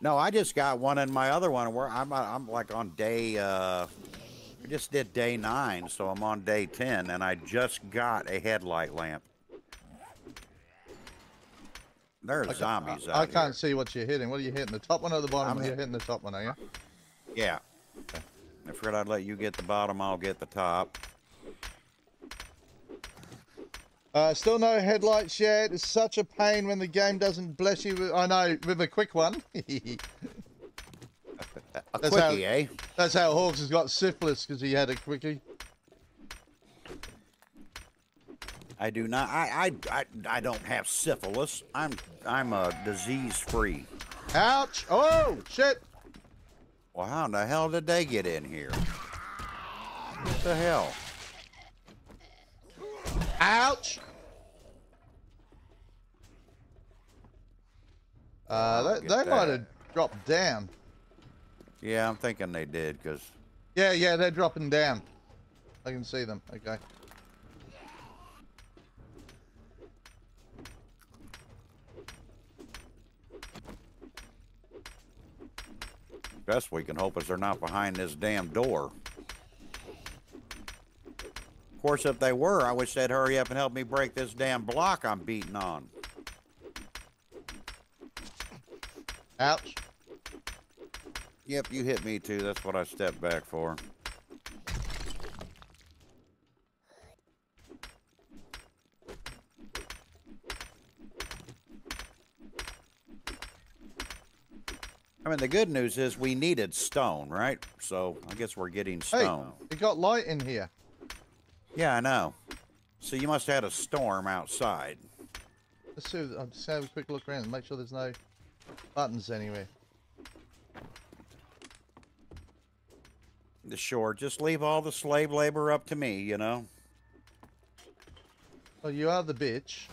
No, I just got one in my other one where I'm I'm like on day uh I just did day 9, so I'm on day 10 and I just got a headlight lamp. There's I zombies I, I can't here. see what you're hitting. What are you hitting? The top one or the bottom? I'm? You're hit- hitting the top one, are you? Yeah. I figured I'd let you get the bottom, I'll get the top. Uh, still no headlights yet. It's such a pain when the game doesn't bless you with, I know, with a quick one. A That's how- quickie, eh? That's how Hawks has got syphilis, because he had a quickie. I do not I I I, I don't have syphilis. I'm I'm uh, disease free. Ouch! Oh, shit! Well, how in the hell did they get in here? What the hell? Ouch! Uh, they, they might have dropped down. Yeah, I'm thinking they did because Yeah, yeah, they're dropping down. I can see them. Okay. Best we can hope is they're not behind this damn door. Of course, if they were, I wish they'd hurry up and help me break this damn block I'm beating on. Ouch. Yep, you hit me too. That's what I stepped back for. I mean, the good news is we needed stone, right? So I guess we're getting stone. Hey, it got light in here. Yeah, I know. So you must have had a storm outside. Let's see. I'll just have a quick look around and make sure there's no buttons anywhere. Sure, just leave all the slave labor up to me, you know? Oh, you are the bitch.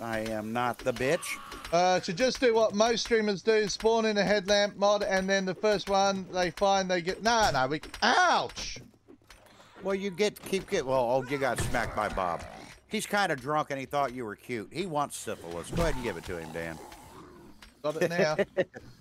I am not the bitch. Uh, to just do what most streamers do, spawn in a headlamp mod, and then the first one they find they get. No, no, we. Ouch! Well, you get keep get. Well, oh, you got smacked by Bob. He's kind of drunk and he thought you were cute. He wants syphilis. Go ahead and give it to him, Dan. Got it now.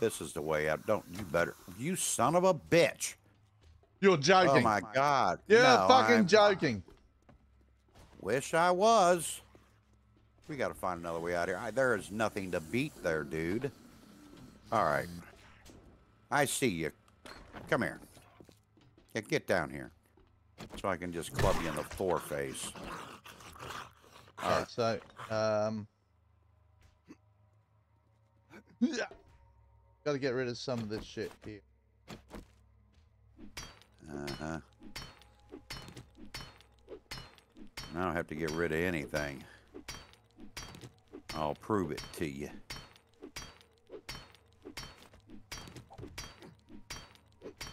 This is the way out. Don't you better. You son of a bitch. You're joking. Oh my God. You're No, fucking I'm- joking. Wish I was. We got to find another way out here. I, there is nothing to beat there, dude. All right. I see you. Come here. Yeah, get down here. So I can just club you in the foreface. All Okay, right. so, um. Got to get rid of some of this shit here. Uh-huh. I don't have to get rid of anything. I'll prove it to you.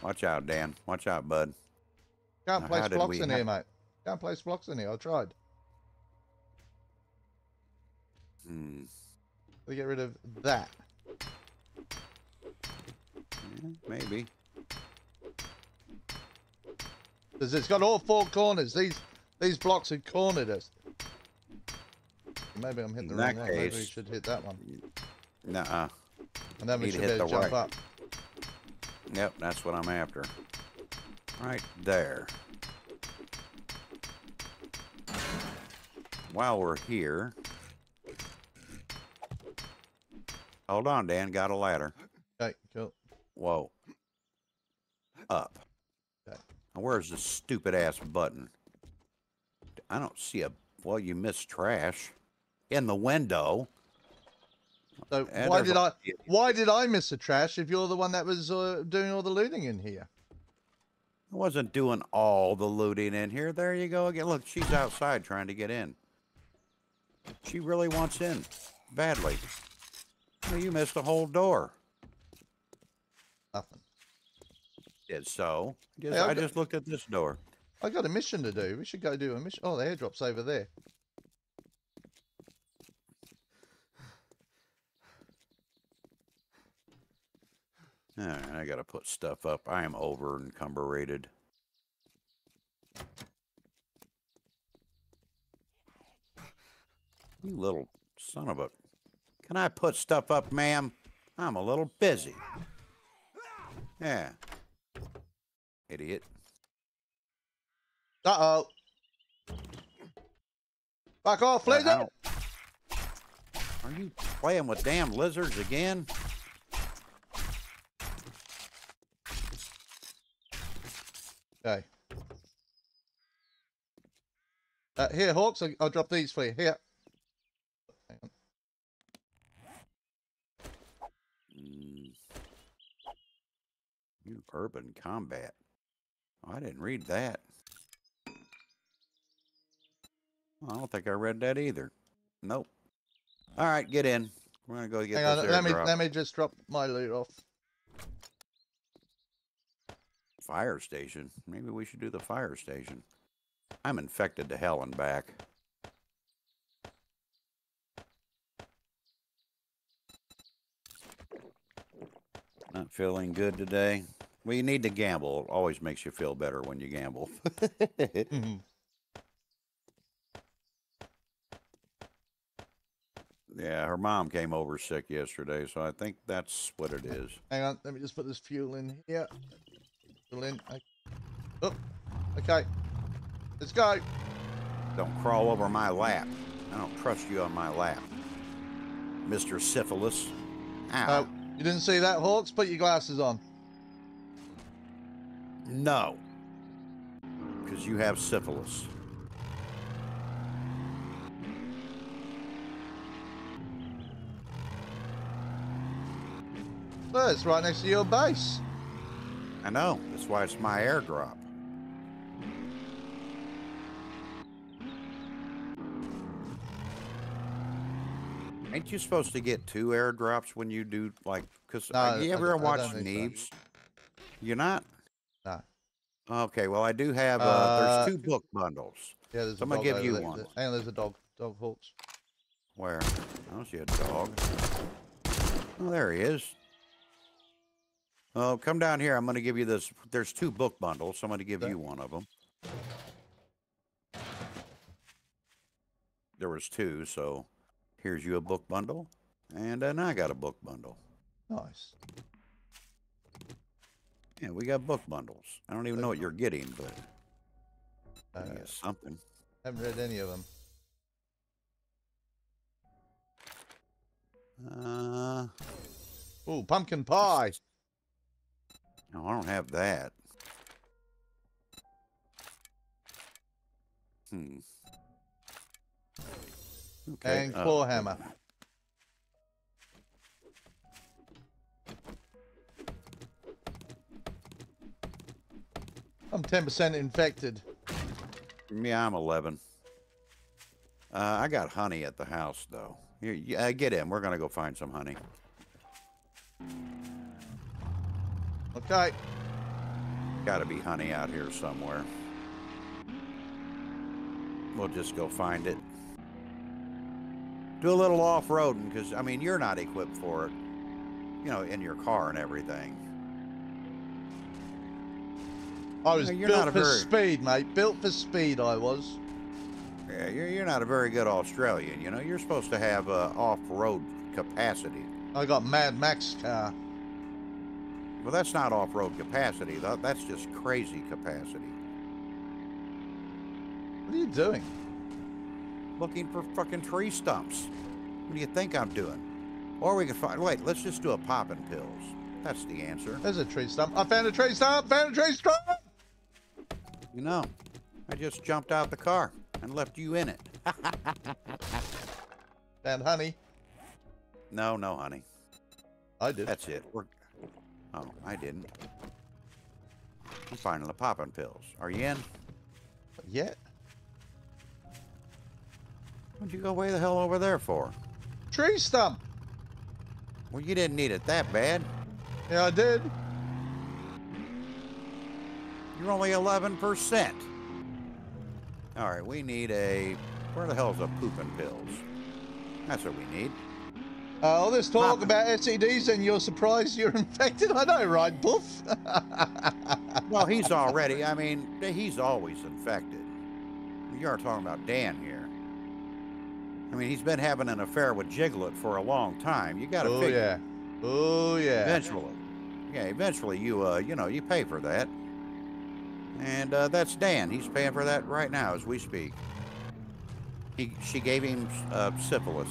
Watch out, Dan. Watch out, bud. Can't Now, place blocks in here, mate. Can't place blocks in here. I tried. Hmm. To get rid of that. Maybe. Because it's got all four corners. These these blocks have cornered us. Maybe I'm hitting the wrong that one. Maybe we should hit that one. Nuh-uh. And then we need should hit the jump right. up. Yep, that's what I'm after. Right there. While we're here, hold on, Dan. Got a ladder. Whoa. Up. Okay. Now, where's the stupid ass button? I don't see a. Well, you missed trash in the window. So And why did I why did I miss the trash if you're the one that was uh, doing all the looting in here? I wasn't doing all the looting in here. There you go again. Look, she's outside trying to get in. She really wants in badly. Well, you missed the whole door. Nothing. Did so. Just, Hey, I've I got- just looked at this door. I got a mission to do. We should go do a mission. Oh, the airdrop's over there. All right, I gotta put stuff up. I am over encumbered. You little son of a. Can I put stuff up, ma'am? I'm a little busy. Yeah. Idiot. Uh oh. Back off, lizard. Are you playing with damn lizards again? Okay. Uh, here, Hawks. I'll, I'll drop these for you. Here. Hang on. Mm. New urban combat. Oh, I didn't read that. I don't think I read that either. Nope. All right, get in. We're gonna go get Hang on. Let me let me just drop my loot off. fire station. Maybe we should do the fire station. I'm infected to hell and back. Not feeling good today. Well, you need to gamble. It always makes you feel better when you gamble. Mhm. yeah, her mom came over sick yesterday, so I think that's what it is. Hang on. Let me just put this fuel in here. Fuel in. I- Oh. Okay. Let's go. Don't crawl over my lap. I don't trust you on my lap. Mr. Syphilis. Ow. Oh, you didn't see that, Hawks? Put your glasses on. No. Because you have syphilis. Well, it's right next to your base. I know. That's why it's my airdrop. Aren't you supposed to get two airdrops when you do like? Cause No, you ever don't- I watch don't so. You're not. Okay, well I do have. Uh, Uh, there's two book bundles. Yeah, there's I'm gonna give you there. one. On, there's a dog. Dog Hawks. Where? I don't see a dog. Oh, there he is. Oh, come down here. I'm going to give you this. There's two book bundles. So I'm to give Okay. you one of them. There was two, so here's you a book bundle, and then I got a book bundle. Nice. Yeah, we got book bundles. I don't even know what you're getting, but Uh, I something. haven't read any of them. Uh, Ooh, pumpkin pie. no, I don't have that. Hmm. Okay. And uh, claw hammer. I'm 10% infected. Yeah, I'm 11. Uh, I got honey at the house, though. Here, you- uh, get in. We're going to go find some honey. Okay. Got to be honey out here somewhere. We'll just go find it. Do a little off-roading, because, I mean, you're not equipped for it. You know, in your car and everything. I was No, built for speed, mate. Built for speed, I was. Yeah, you're, you're not a very good Australian, you know? You're supposed to have uh, off-road capacity. I got Mad Max car. Well, that's not off-road capacity. Tha- That's just crazy capacity. What are you doing? looking for fucking tree stumps. What do you think I'm doing? Or we can find. Wait, let's just do a popping pills. That's the answer. There's a tree stump. I found a tree stump. Found a tree stump. You know, I just jumped out the car and left you in it. and honey. No, no, honey. I did. That's it. We're. Oh, I didn't. I'm finding the popping pills. Are you in? Yeah. What'd you go way the hell over there for? Tree stump. Well, you didn't need it that bad. Yeah, I did. You're only 11%. All right, we need a. Where the hell's the pooping pills? That's what we need. Uh, all this talk Pop. about STDs and you're surprised you're infected? I know, right, Buff? Well, he's already, I mean, he's always infected. You are talking about Dan here. I mean, he's been having an affair with Jiglet for a long time. You got to oh, figure yeah. Oh, yeah. eventually. Yeah, eventually you, uh, you know, you pay for that. And uh, that's Dan. He's paying for that right now as we speak. He, she gave him uh, syphilis.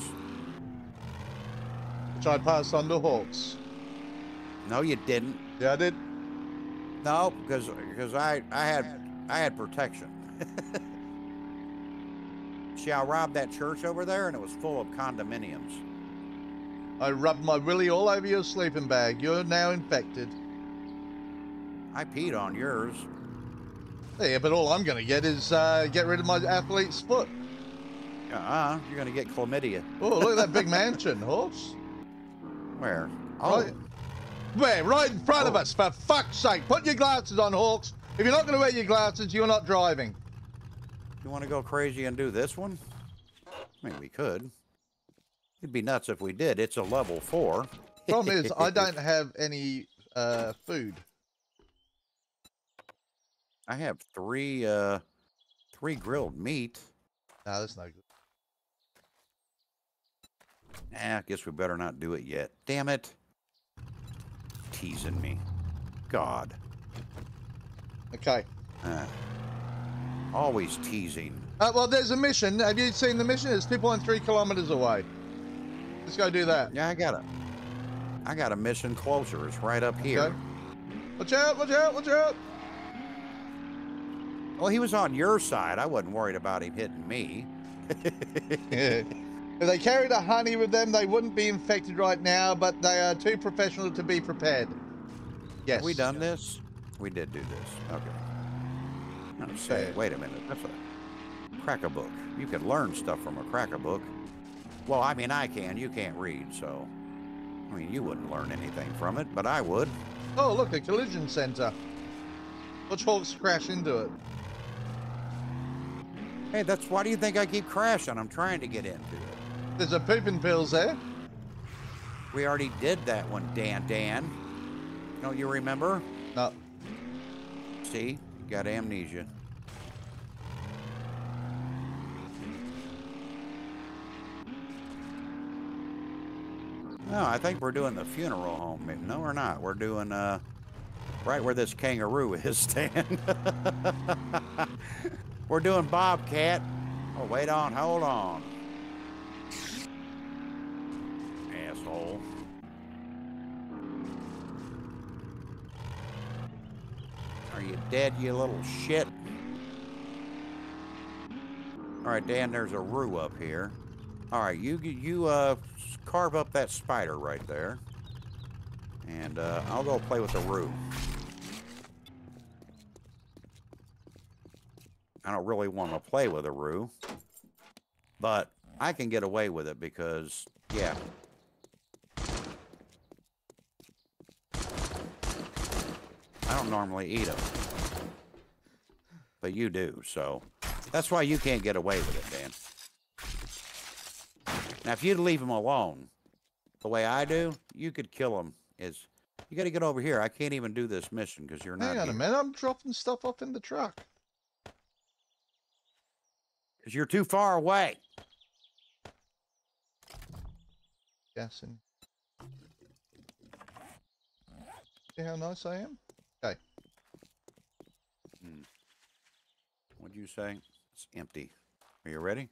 Which I passed on to Hawks. No, you didn't. Yeah, I did. No, because because I I had I had protection. See, I robbed that church over there, and it was full of condominiums. I rubbed my willy all over your sleeping bag. You're now infected. I peed on yours. Yeah, but all I'm going to get is uh, get rid of my athlete's foot. Uh-uh, you're gonna get chlamydia. Oh, look at that big mansion, Hawks. Where? Oh, Right. Where? Right in front of Oh. us, for fuck's sake. Put your glasses on, Hawks. If you're not going to wear your glasses, you're not driving. you want to go crazy and do this one? I mean, we could. It'd be nuts if we did. It's a level four. Problem is, I don't have any uh, food. I have three uh three grilled meat. No, that's not good. Nah, I guess we better not do it yet. Damn it. Teasing me. God. Okay. Ah. always teasing. Uh, well, there's a mission. Have you seen the mission? It's 2.3 kilometers away. Let's go do that. Yeah, I got it. I got a mission closer. It's right up here. Okay. Watch out, watch out, watch out. Well, he was on your side. I wasn't worried about him hitting me. if they carried a honey with them, they wouldn't be infected right now, but they are too professional to be prepared. Yes. Have we done this? We did do this. Okay. I'm wait a minute. That's a Crack-a-Book. You can learn stuff from a cracker book. Well, I mean, I can. You can't read, so. I mean, you wouldn't learn anything from it, but I would. Oh, look, a collision center. Watch Hawks crash into it. Hey, that's why do you think I keep crashing? I'm trying to get into it. There's a Pop-N-Pills there. We already did that one, Dan. Dan. Don't you remember? No. See? You got amnesia. No, I think we're doing the funeral home. No, we're not. We're doing uh, right where this kangaroo is, Stan. we're doing Bobcat. Oh, wait on, hold on. Asshole. Are you dead, you little shit? All right, Dan, there's a roo up here. All right, you you uh carve up that spider right there. And uh, I'll go play with the roo. I don't really want to play with a roo. But I can get away with it because, yeah. I don't normally eat them. But you do, so that's why you can't get away with it, Dan. Now, if you'd leave them alone, the way I do, you could kill them. Is you got to get over here. I can't even do this mission because you're not. Hang on a here. minute. I'm dropping stuff off in the truck. Because you're too far away. Guessing. See how nice I am? Okay. What'd you say? It's empty. Are you ready?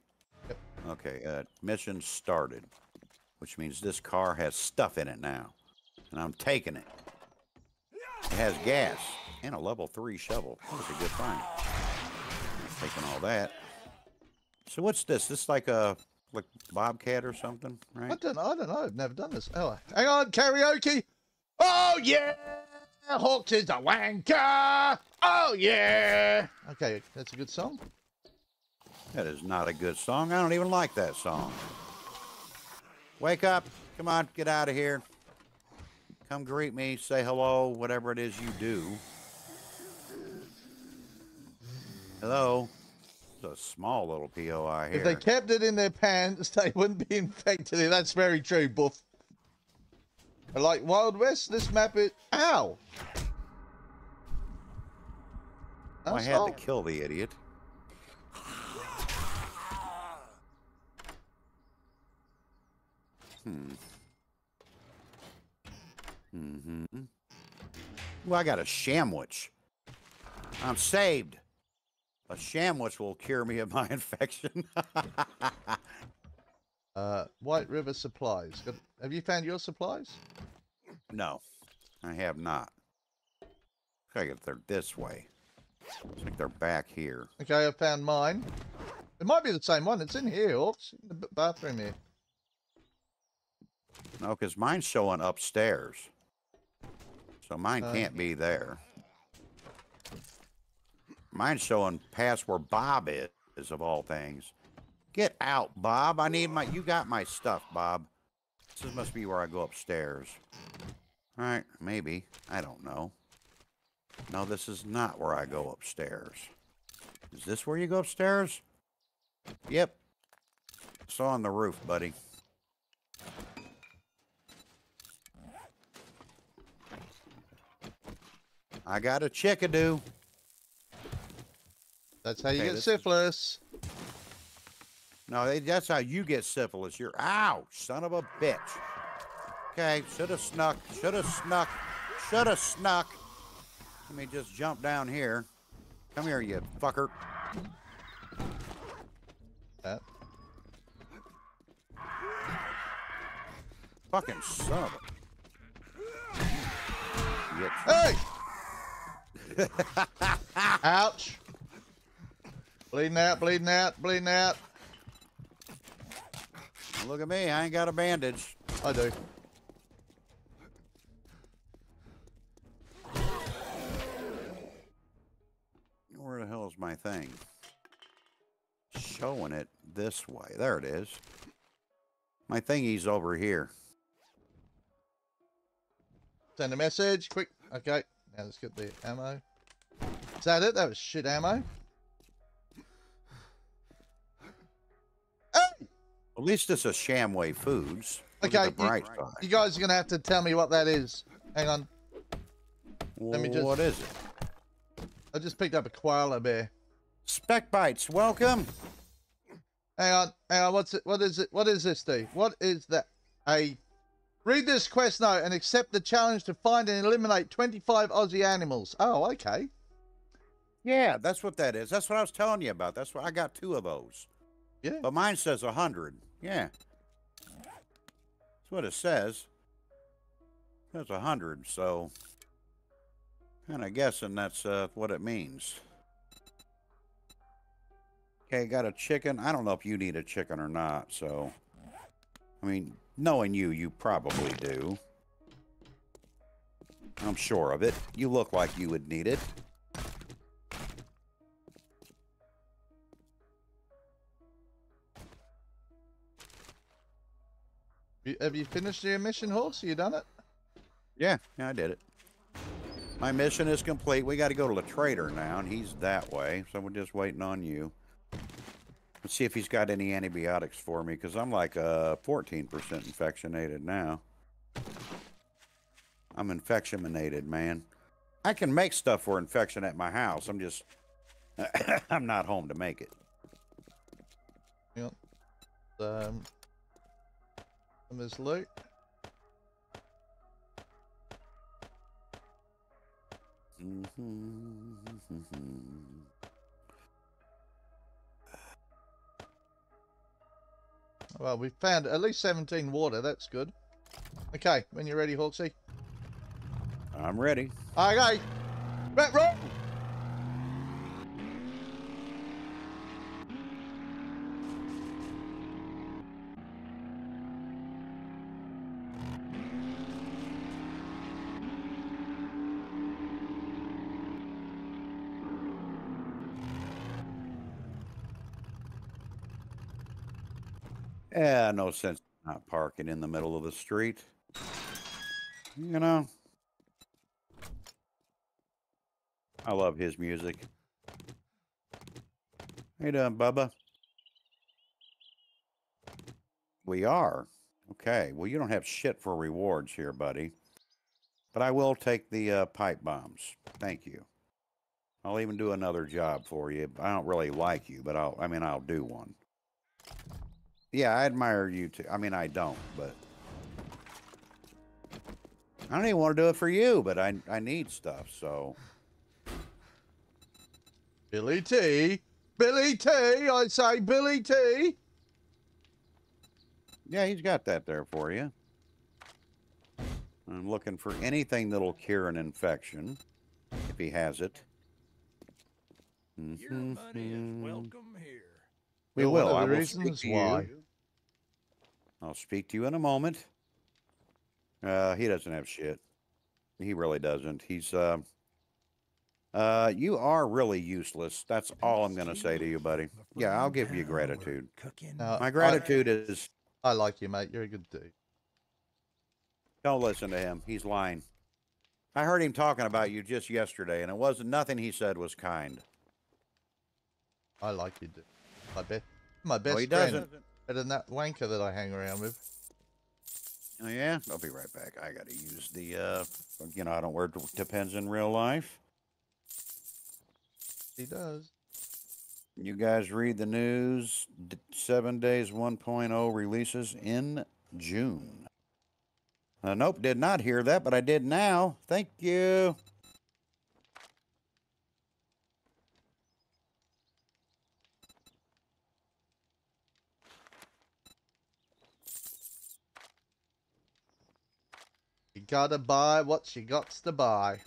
Yep. Okay, uh, mission started, which means this car has stuff in it now, and I'm taking it. It has gas and a level three shovel. That was a good find. Taking all that. So what's this? This is like a like Bobcat or something, right? I don't know. I don't know. I've never done this. Oh, hang on. Karaoke. Oh, yeah. Hawks is a wanker. Oh, yeah. Okay, that's a good song. That is not a good song. I don't even like that song. Wake up. Come on, get out of here. Come greet me, say hello, whatever it is you do. Hello. A small little POI here. If they kept it in their pants, they wouldn't be infected. That's very true, Buff. But like Wild West, this map is. Ow! I had all. to kill the idiot. Hmm. Mm-hmm. Well, I got a shamwich. I'm saved. A shamwich will cure me of my infection. Uh, White River Supplies. Have you found your supplies? no, I have not. I think they're this way. Looks like they're back here. Okay, I found mine. It might be the same one. It's in here, Hawks. In the bathroom here. No, because mine's showing upstairs. So mine Uh, can't be there. Mine's showing past where Bob is, of all things. Get out, Bob. I need my. You got my stuff, Bob. This must be where I go upstairs. All right, maybe. I don't know. No, this is not where I go upstairs. Is this where you go upstairs? Yep. It's on the roof, buddy. I got a chickadoo. That's how you Okay, get is- syphilis. No, they, that's how you get syphilis. You're ouch, son of a bitch. Okay, should have snuck. Should have snuck. Should have snuck. Let me just jump down here. Come here, you fucker. That. Fucking son of a. Hey! Ouch. Bleeding out, bleeding out, bleeding out. Look at me. I ain't got a bandage. I do. Where the hell is my thing? Showing it this way. There it is. My thingy's over here. Send a message. Quick. Okay. Now let's get the ammo. Is that it? That was shit ammo. At least it's a Shamway Foods. Look Okay, you-. You guys are going to have to tell me what that is. Hang on. let me just- What is it? I just picked up a koala bear. Spec Bites, welcome. Hang on. Hang on. What's it? What is it? What is this, Steve? What is that? A. Read this quest note and accept the challenge to find and eliminate 25 Aussie animals. Oh, okay. Yeah, that's what that is. That's what I was telling you about. That's what I got two of those. Yeah. But mine says a hundred. Yeah. That's what it says. That's a hundred, so kind of guessing that's uh, what it means. Okay, got a chicken. I don't know if you need a chicken or not, so I mean, knowing you, you probably do. I'm sure of it. You look like you would need it. You- Have you finished your mission, Hawks? You done it? Yeah, yeah, I did it. My mission is complete. We got to go to the trader now, and he's that way, so we're just waiting on you. Let's see if he's got any antibiotics for me, because I'm like uh 14% infectionated now. I'm infectionated, man. I can make stuff for infection at my house. I'm just, I'm not home to make it. Yep. Um. And there's loot. Well, we found at least 17 water. That's good. Okay, when you're ready, Hawksy. I'm ready. Okay. Rat roll. Yeah, no sense not parking in the middle of the street. You know. I love his music. Hey doing, Bubba? We are. Okay. Well, you don't have shit for rewards here, buddy. But I will take the uh, pipe bombs. Thank you. I'll even do another job for you. I don't really like you, but I'll. I mean, I'll do one. Yeah, I admire you too. I mean, I don't, but I don't even want to do it for you. But I I need stuff, so Billy Tea. Billy Tea. I say Billy Tea. yeah, he's got that there for you. I'm looking for anything that'll cure an infection, if he has it. Your money is Mhm. welcome here. We Well, will. one of I the will reasons speak to why. you. I'll speak to you in a moment. Uh, he doesn't have shit. He really doesn't. He's uh, uh, you are really useless. That's all I'm gonna say to you, buddy. Yeah, I'll give you gratitude. Cooking. Uh, My I- gratitude is I, like you, mate. You're a good dude. don't listen to him. He's lying. I heard him talking about you just yesterday, and it wasn't nothing he said was kind. I like you, dude. My best, my best Oh, he friend. doesn't. Better than that wanker that I hang around with. Oh yeah, I'll be right back. I gotta use the uh, you know, I don't wear depends in real life. He does. You guys read the news. D- Seven Days 1.0 releases in June. Uh, nope, did not hear that, but I did now. Thank you. Gotta buy what she gots to buy.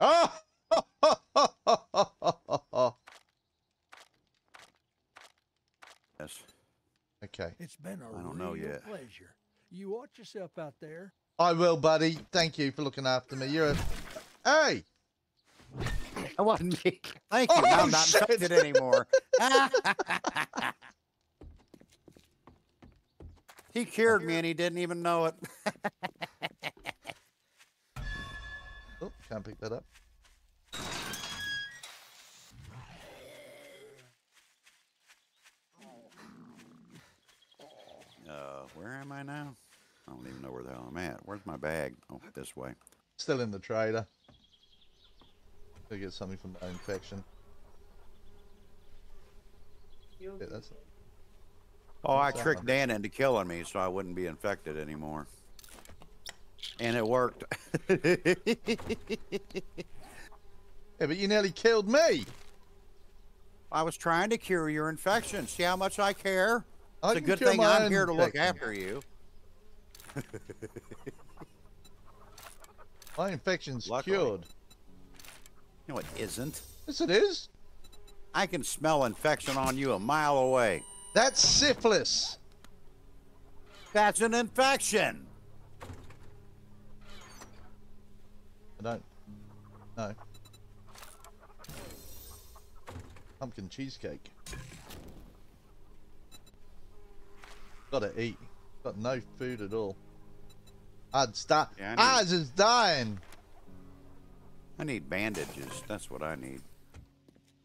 Oh! Yes. okay. It's been a I don't real know yet. pleasure. You watch yourself out there. I will, buddy. Thank you for looking after me. You're a. Hey! I wasn't me. Thank you. Oh, now I'm oh, not shit. infected anymore. he cured me and he didn't even know it. Pick that up. Uh, where am I now? I don't even know where the hell I'm at. Where's my bag? Oh, this way. Still in the trader. To get something from that infection. Yeah, that's Oh, I tricked? Dan into killing me so I wouldn't be infected anymore. And it worked. Yeah, but you nearly killed me. I was trying to cure your infection. See how much I care? I It's a good thing I'm here to look after you. My infection's Luckily. cured. No, it isn't. Yes, it is. I can smell infection on you a mile away. That's syphilis. That's an infection. Don't. No. Pumpkin cheesecake. Gotta eat. Got no food at all. I'd start. Yeah, I Ours is dying. I need bandages. That's what I need. I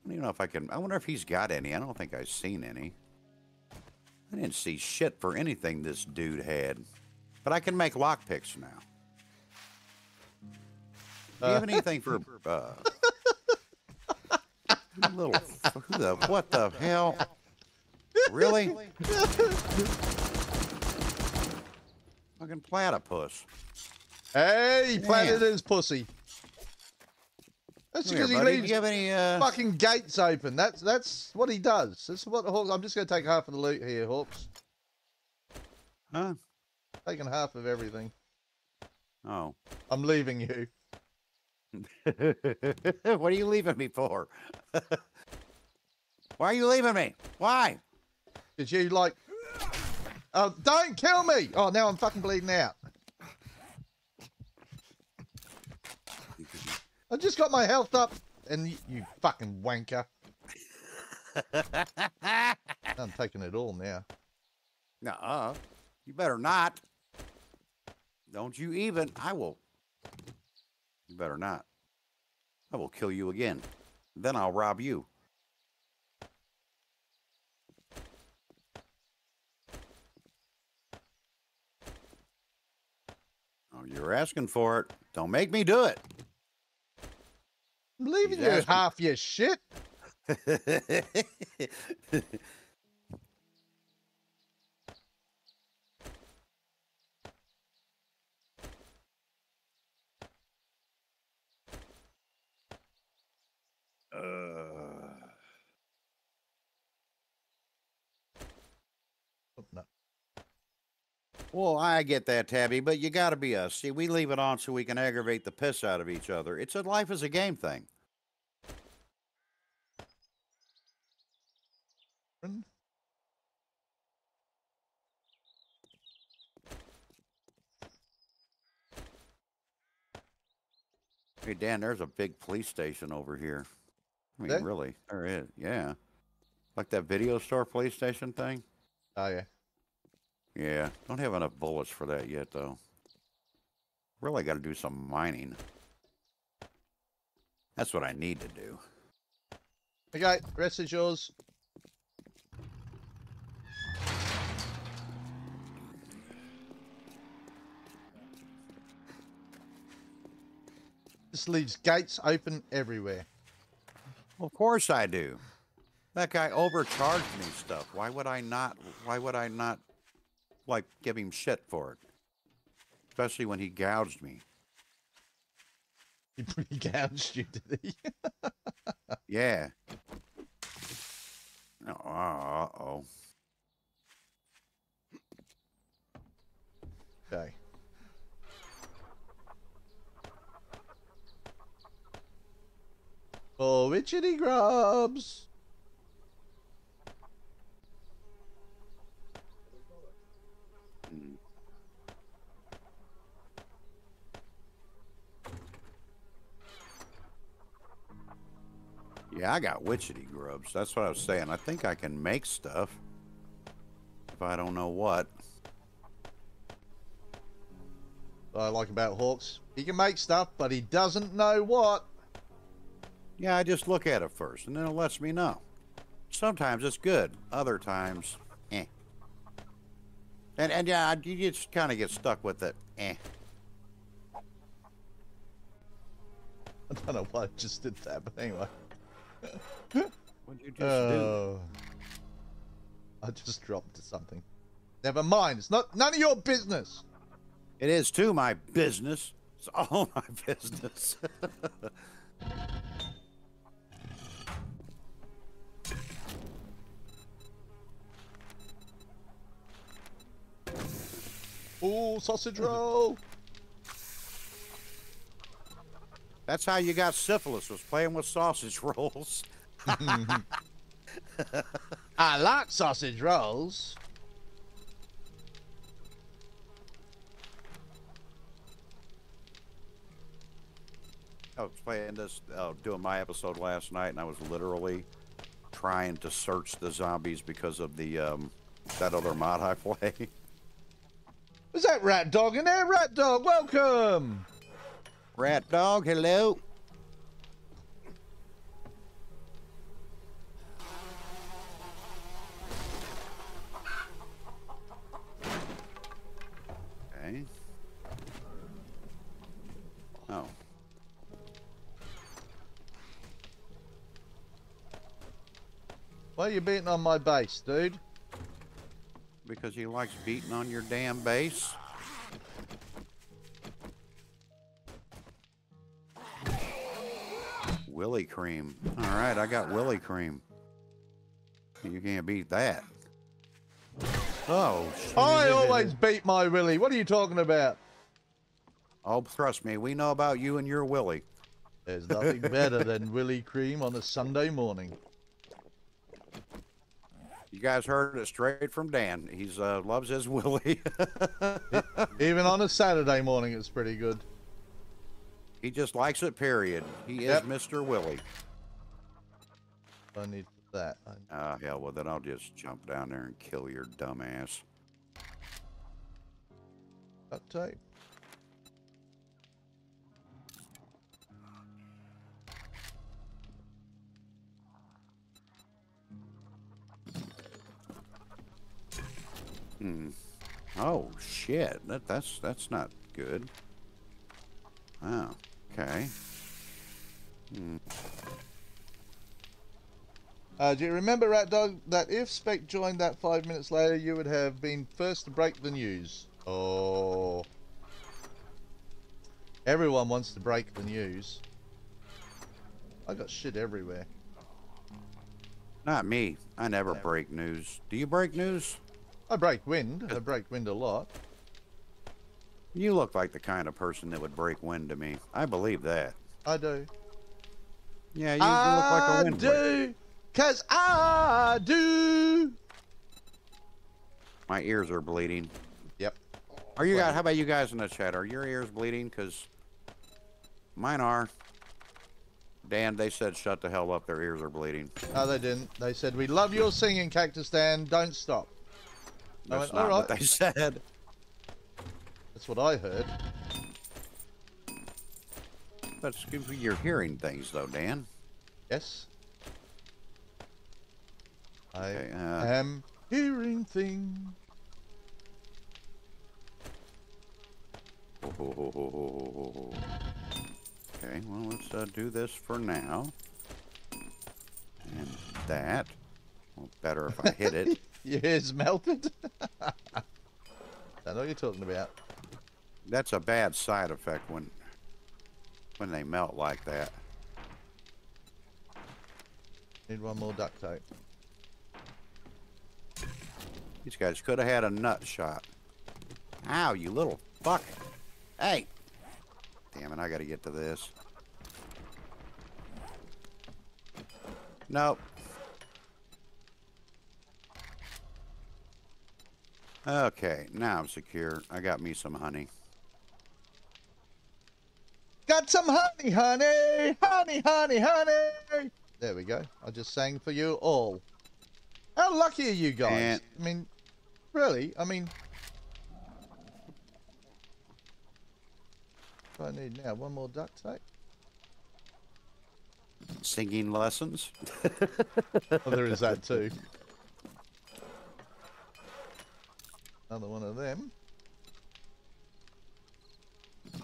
don't even know if I can. I wonder if he's got any. I don't think I've seen any. I didn't see shit for anything this dude had. But I can make lockpicks now. Do you have anything for uh you little who the what the hell? Really? Fucking platypus. Hey, he planted his pussy. That's Come here, because he buddy. Leaves you have any uh fucking gates open. That's that's what he does. That's what the Hawks. I'm just gonna take half of the loot here, Hawks. huh? Taking half of everything. Oh. I'm leaving you. what are you leaving me for? Why are you leaving me? Why? Did you like. Oh, don't kill me! Oh, now I'm fucking bleeding out. I just got my health up, and you, you fucking wanker. I'm taking it all now. Nuh-uh. You better not. Don't you even. I will. You better not. I will kill you again. Then I'll rob you. Oh, you're asking for it. Don't make me do it. I'm leaving He's you asking- half your shit. Uh, Oh, no. well, I get that, Tabby, but you got to be us. See, we leave it on so we can aggravate the piss out of each other. It's a life is a game thing. Hey, Dan, there's a big police station over here. I mean, There? really, there is. Yeah. Like that video store police station thing? Oh yeah. Yeah. Don't have enough bullets for that yet, though. Really got to do some mining. That's what I need to do. Okay, rest is yours. This leaves gates open everywhere. Of course I do. That guy overcharged me stuff. Why would I not? Why would I not, like, give him shit for it? Especially when he gouged me. He pretty gouged you, did he? Yeah. Uh oh. Okay. Oh, Witchetty Grubs. Mm. Yeah, I got witchetty grubs. That's what I was saying. I think I can make stuff. If I don't know what. What I like about Hawks. He can make stuff, but he doesn't know what. Yeah, I just look at it first, and then it lets me know. Sometimes it's good. Other times, eh. And and yeah, you just kind of get stuck with it. Eh. I don't know why I just did that, but anyway. What'd you just do? Oh. I just dropped something. Never mind. It's not none of your business. It is too my business. It's all my business. Ooh, sausage roll. That's how you got syphilis. Was playing with sausage rolls. I like sausage rolls. I was playing this, uh, doing my episode last night, and I was literally trying to search the zombies because of the um, that other mod I play. Was that rat dog in there? Rat dog, welcome. Rat dog, hello. Okay. Oh. Why are you beating on my base, dude? Because he likes beating on your damn base. Willy cream. All right, I got Willy cream. You can't beat that. Oh, I always beat my Willy. What are you talking about? Oh, trust me, we know about you and your Willy. There's nothing better than Willy cream on a Sunday morning. You guys heard it straight from Dan. He's uh, loves his Willie. Even on a Saturday morning, it's pretty good. he just likes it. Period. He is Mr. Willie. I need that. Ah, hell, well then I'll just jump down there and kill your dumbass. Duct tape. Hmm. Oh shit. That that's that's not good. Oh. Okay. Hmm. Uh, do you remember, Rat Dog, that if Spec joined that five minutes later, you would have been first to break the news? Oh. Everyone wants to break the news. I got shit everywhere. Not me. I never break news. Do you break news? I break wind. I break wind a lot. You look like the kind of person that would break wind to me. I believe that. I do. Yeah, you, you look like a wind breaker. do. Cause I do. My ears are bleeding. Yep. Are you guys? How about you guys in the chat? Are your ears bleeding? Cause mine are. Dan, they said shut the hell up. Their ears are bleeding. No, they didn't. They said, we love your singing, Cactus Dan. Don't stop. That's went, not what "Alright." they said. That's what I heard. But you're hearing things though, Dan. Yes. I Okay, uh, am hearing things. Okay, well, let's uh, do this for now. And that. Well, better if I hit it. Your ears melted. I know what you're talking about. That's a bad side effect when when they melt like that. Need one more duct tape. These guys could have had a nut shot. Ow, you little fuck. Hey. Damn it, I gotta get to this. Nope. Okay, now I'm secure. I got me some honey. Got some honey, honey, honey, honey, honey. There we go. I just sang for you all. How lucky are you guys? And- I mean, really? I mean, what do I need now? One more duct tape. Singing lessons. Oh, there is that too. Another one of them.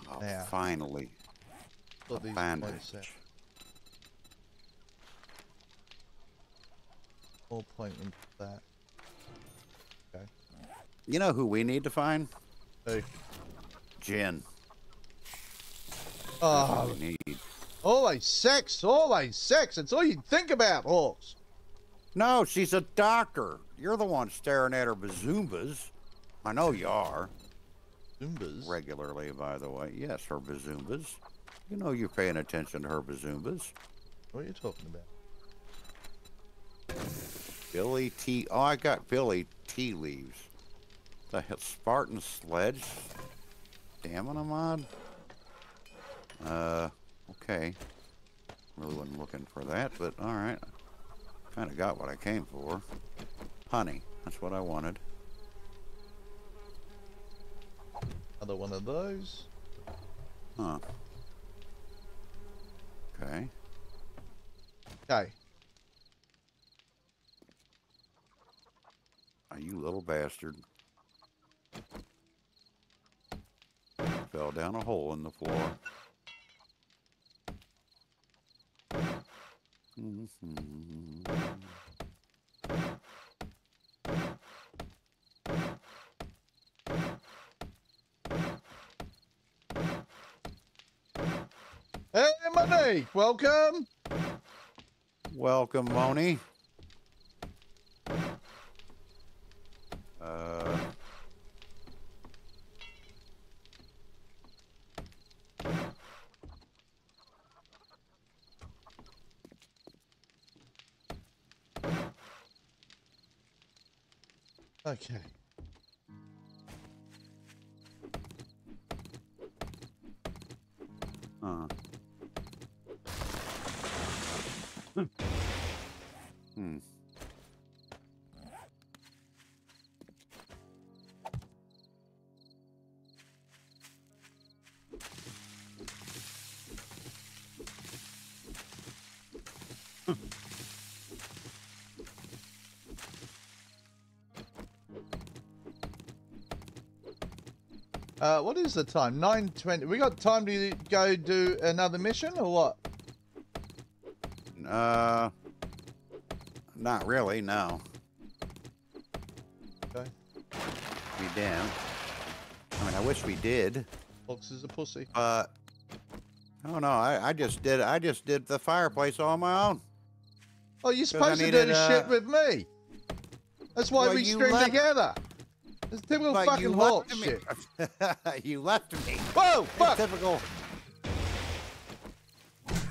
Oh, Yeah. finally. Got these Bandage. More point into that. Okay. You know who we need to find? Who? Jen. Oh, ah. We need. always sex, always sex. It's all you think about, Hawks. No, she's a doctor. You're the one staring at her bazoombas. I know you are. Zumbas. Regularly, by the way. Yes, her bazoombas. You know you're paying attention to her bazoombas. What are you talking about? Billy Tea. Oh, I got Billy Tea Leaves. The hell, Spartan Sledge. Damn it, I'm on. Uh, okay. Really wasn't looking for that, but all right. Kind of got what I came for. Honey. That's what I wanted. Another one of those. Huh. Okay. Okay. Ah, you little bastard. Fell down a hole in the floor. Hey, Welcome. Welcome, Moni. Uh, Okay. Uh, what is the time? 9.20. We got time to go do another mission or what? Uh, not really, no. Okay. We damn. I mean, I wish we did, Fox is a pussy. but oh no, I, I just did. I just did the fireplace all on my own. Oh, you're supposed to do needed, this shit uh, with me. That's why well, we stream left- together. It's typical But fucking you me. shit. you left me. Whoa, fuck! Typical.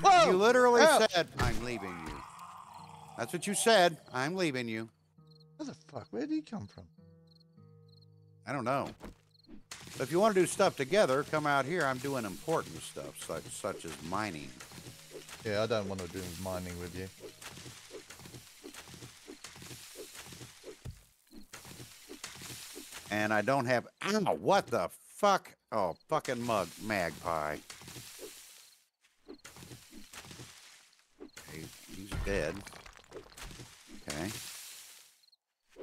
Whoa! You literally ouch. said, "I'm leaving you." That's what you said. I'm leaving you. What the fuck? Where did he come from? I don't know. But if you want to do stuff together, come out here. I'm doing important stuff, such such as mining. Yeah, I don't want to do mining with you. And I don't have. Ow! What the fuck? Oh, fucking mug magpie. Okay, he's dead. Okay.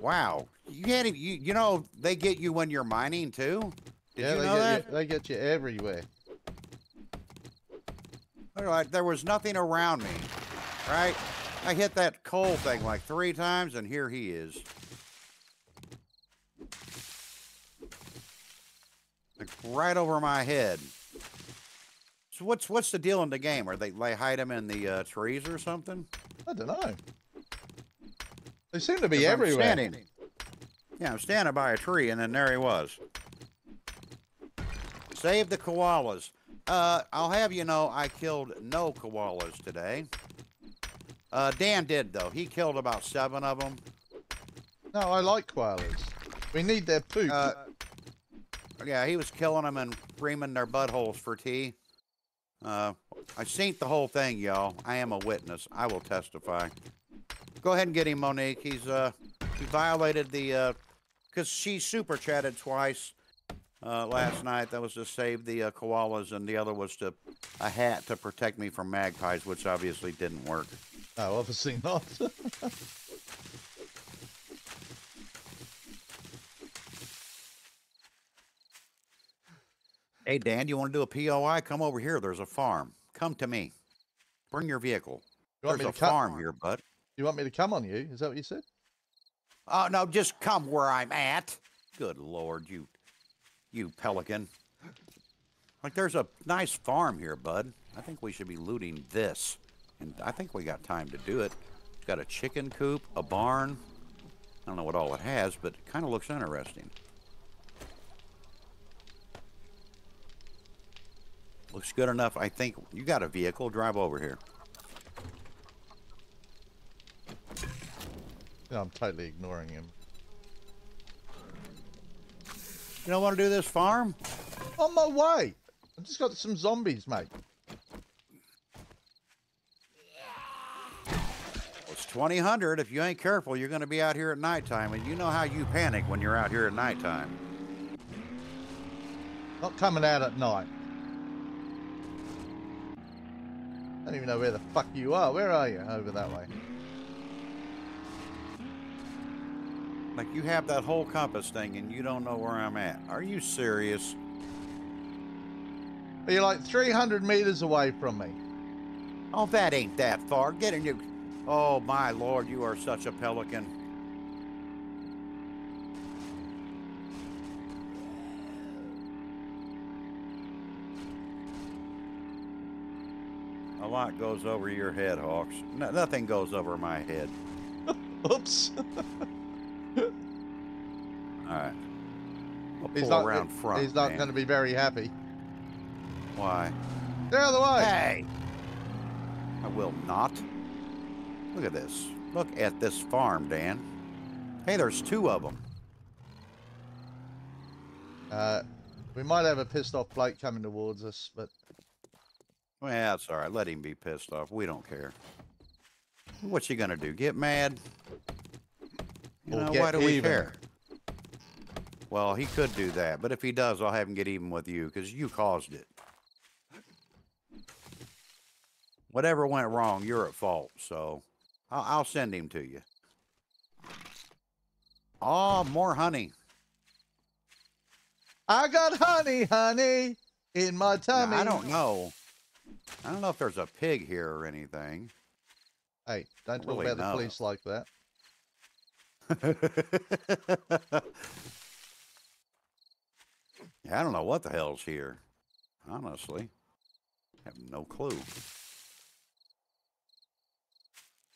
Wow. You can't. You, you know they get you when you're mining too. Did yeah, you they get that? you. They get you everywhere. All right, there was nothing around me, right? I hit that coal thing like three times, and here he is. Like right over my head. So what's what's the deal in the game? Are they they hide them in the uh, trees or something? I don't know. They seem to be 'Cause I'm everywhere. standing- Yeah, I'm standing by a tree, and then there he was. Save the koalas. Uh, I'll have you know, I killed no koalas today. Uh, Dan did though. He killed about seven of them. No, I like koalas. We need their poop. Uh, yeah, he was killing them and reaming their buttholes for tea. Uh, I seen the whole thing, y'all. I am a witness. I will testify. Go ahead and get him, Monique. He's uh, he violated the uh, because she super chatted twice uh, last night. That was to save the uh, koalas, and the other was to a hat to protect me from magpies, which obviously didn't work. no, obviously not. Hey, Dan, you want to do a POI? Come over here. There's a farm. Come to me. Bring your vehicle. You There's a farm here, bud. You want me to come on you? Is that what you said? Oh no, just come where I'm at. Good lord, you you pelican. Like there's a nice farm here, bud. I think we should be looting this. And I think we got time to do it. It's got a chicken coop, a barn. I don't know what all it has, but it kind of looks interesting. Looks good enough. I think you got a vehicle. Drive over here. No, I'm totally ignoring him. You don't want to do this farm? On my way. I've just got some zombies, mate. It's 2000. If you ain't careful, you're going to be out here at nighttime, and you know how you panic when you're out here at nighttime. Not coming out at night. I don't even know where the fuck you are. Where are you? Over that way. Like you have that whole compass thing, and you don't know where I'm at. Are you serious? Are you like 300 meters away from me? Oh, that ain't that far. Get in your. Oh my lord, you are such a pelican. Lot goes over your head, Hawks. No, nothing goes over my head. Oops. All right. I'll He's not, around front. he's not going to be very happy. Why? The other way. Hey! I will not. Look at this. Look at this farm, Dan. Hey, there's two of them. Uh, we might have a pissed off bloke coming towards us, but Well, that's all right. Let him be pissed off. We don't care. What's he gonna do? Get mad? You Or know, why do we even. care? Well, he could do that, but if he does, I'll have him get even with you because you caused it. Whatever went wrong, you're at fault. So I'll, I'll send him to you. Oh, more honey. I got honey, honey in my Now, tummy. I don't know. I don't know if there's a pig here or anything. Hey, don't talk really about the police like that. yeah, I don't know what the hell's here. Honestly, I have no clue.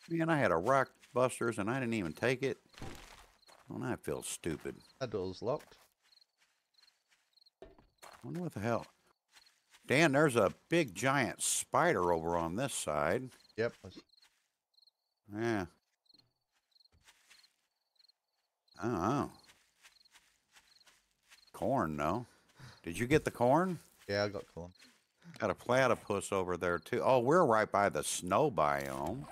Man, I had a rock busters and I didn't even take it. Don't I feel stupid? That door's locked. I wonder what the hell. Dan, there's a big giant spider over on this side. Yep. Yeah. I. Corn, no. Did you get the corn? Yeah, I got corn. Got a platypus over there too. Oh, we're right by the snow biome.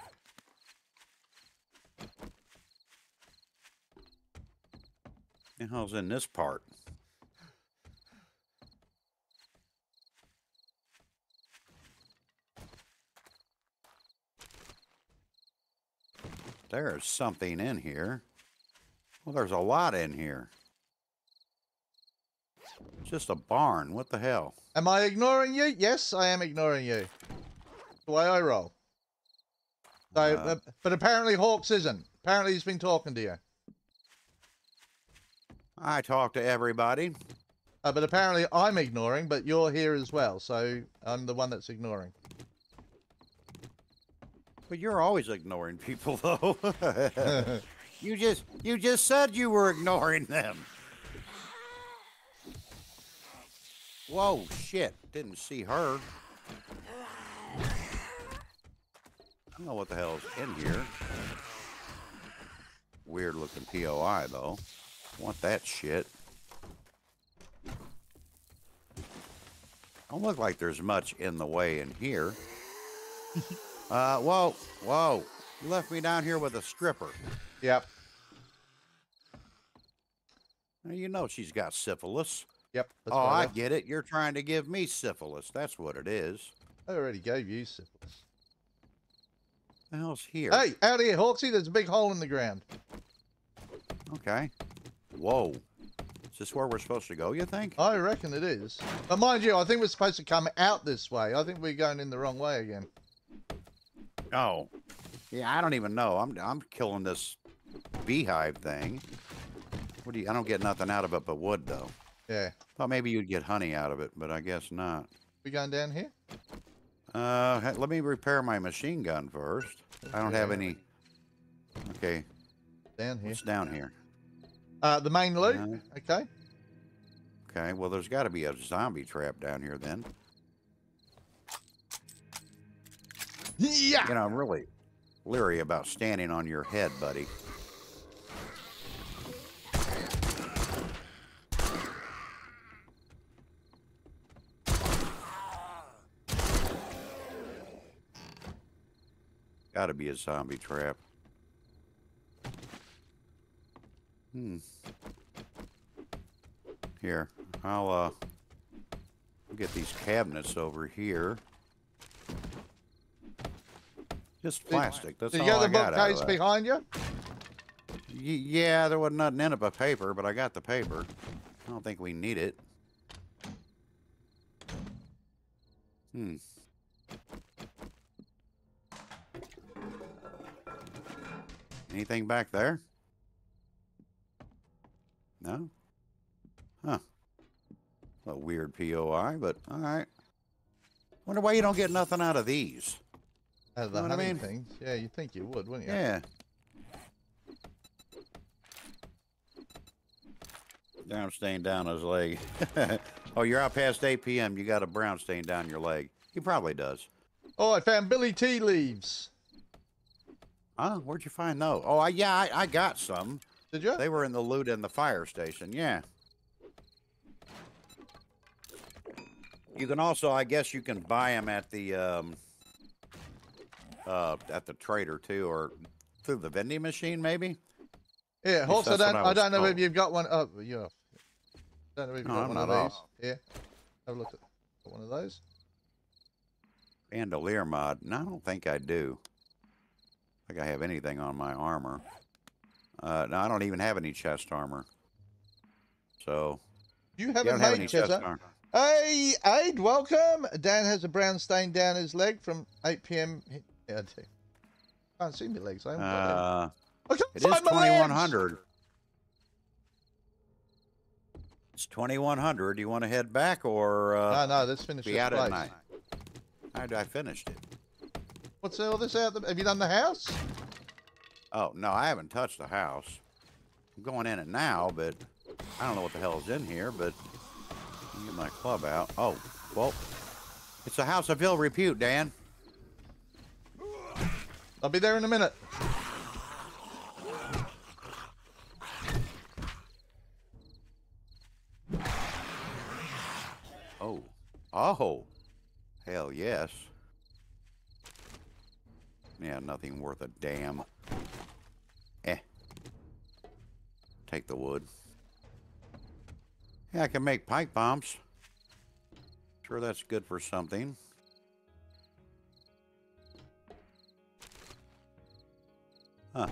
The hell's in this part? There's something in here. Well, there's a lot in here. It's just a barn. What the hell? Am I ignoring you? Yes, I am ignoring you. The way I roll. So, Uh, uh, but apparently Hawks isn't. Apparently he's been talking to you. I talk to everybody. Uh, but apparently I'm ignoring, but you're here as well. So I'm the one that's ignoring. But you're always ignoring people, though. you just you just said you were ignoring them. Whoa, shit! Didn't see her. I don't know what the hell's in here. Weird looking POI though. Want that shit. Don't look like there's much in the way in here. uh, whoa, whoa. You left me down here with a stripper. Yep. Now, you know she's got syphilis. Yep. Oh, I get it. You're trying to give me syphilis. That's what it is. I already gave you syphilis. The hell's here? Hey, out here, Hawksy. There's a big hole in the ground. Okay. Whoa. Is this where we're supposed to go, you think? I reckon it is. But mind you, I think we're supposed to come out this way. I think we're going in the wrong way again. Oh. Yeah, I don't even know. I'm I'm killing this beehive thing. What do you I don't get nothing out of it but wood though. Yeah. Thought maybe you'd get honey out of it, but I guess not. We going down here? Uh let me repair my machine gun first. I don't have any Okay, Down here. what's down here? Uh, the main loot. Uh, Okay. Okay, well there's gotta be a zombie trap down here then. Yeah. You know, I'm really leery about standing on your head, buddy. Gotta be a zombie trap. Hmm. Here, I'll uh get these cabinets over here. Just plastic. That's Did all you I the got out of bookcase that. behind you? Y- yeah, there wasn't nothing in it but paper, but I got the paper. I don't think we need it. Hmm. Anything back there? No? Huh. A weird POI, but all right. Wonder why you don't get nothing out of these. Out of the Know what I mean? things. Yeah, you'd think you would, wouldn't you? Yeah. Brown stain down his leg. oh, you're out past 8 p.m. You got a brown stain down your leg. He probably does. Oh, I found Billy Tea leaves. Huh? Where'd you find those? Oh, I, yeah, I, I got some. Did you? They were in the loot in the fire station. Yeah. You can also, I guess, you can buy them at the um, uh, at the trader too, or through the vending machine, maybe. yeah, horse. I don't. I I, don't know if you've got one. Oh, yeah. Don't know if you've No, got I'm one of these. off. Yeah. Have a look at one of those. Bandolier mod. No, I don't think I do. I think I have anything on my armor. Uh, no, I don't even have any chest armor. So You you haven't don't have any chest. chest armor. Hey, Aid, welcome. Dan has a brown stain down his leg from 8 p.m. Yeah, I do. Can't see my legs. I haven't got them. Uh, I can't it is find my 2100. It's 2100. Do you want to head back or uh, No, no, let's finish be this out place. at night? I, I finished it. What's all this out? Have you done the house? Oh, no, I haven't touched the house. I'm going in it now, but I don't know what the hell is in here, but get my club out. Oh, well, it's a house of ill repute, Dan. I'll be there in a minute. Oh, oh, hell yes. Yeah, nothing worth a damn. Eh. Take the wood. Yeah, I can make pipe bombs. Sure, that's good for something. Huh.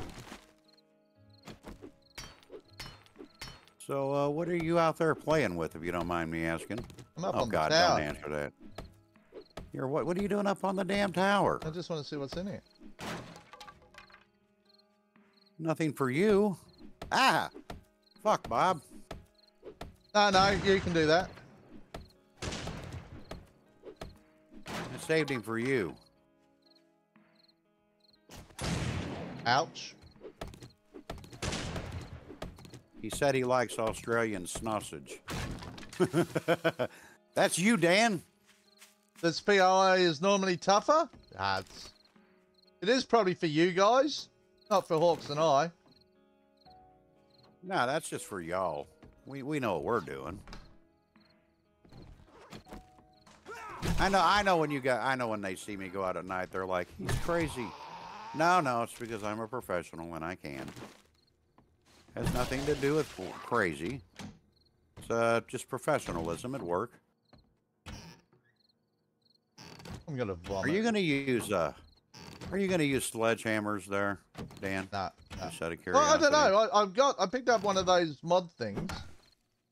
So, uh, what are you out there playing with, if you don't mind me asking? I'm up oh on God, the tower. don't answer that. You're what? What are you doing up on the damn tower? I just want to see what's in here. Nothing for you. Ah, fuck, Bob. No, no, you can do that. I saved him for you. Ouch. He said he likes Australian sausage. That's you, Dan. This POA is normally tougher. Ah, it's It is probably for you guys, not for Hawks and I. No, that's just for y'all. We we know what we're doing. I know I know when you got I know when they see me go out at night, they're like, he's crazy. No, no, it's because I'm a professional and I can. Has nothing to do with crazy. It's uh, just professionalism at work. I'm gonna vomit. Are you gonna use uh? Are you gonna use sledgehammers there, Dan? Nah, nah. Just out of Well, I don't know. I, I've got. I picked up one of those mod things.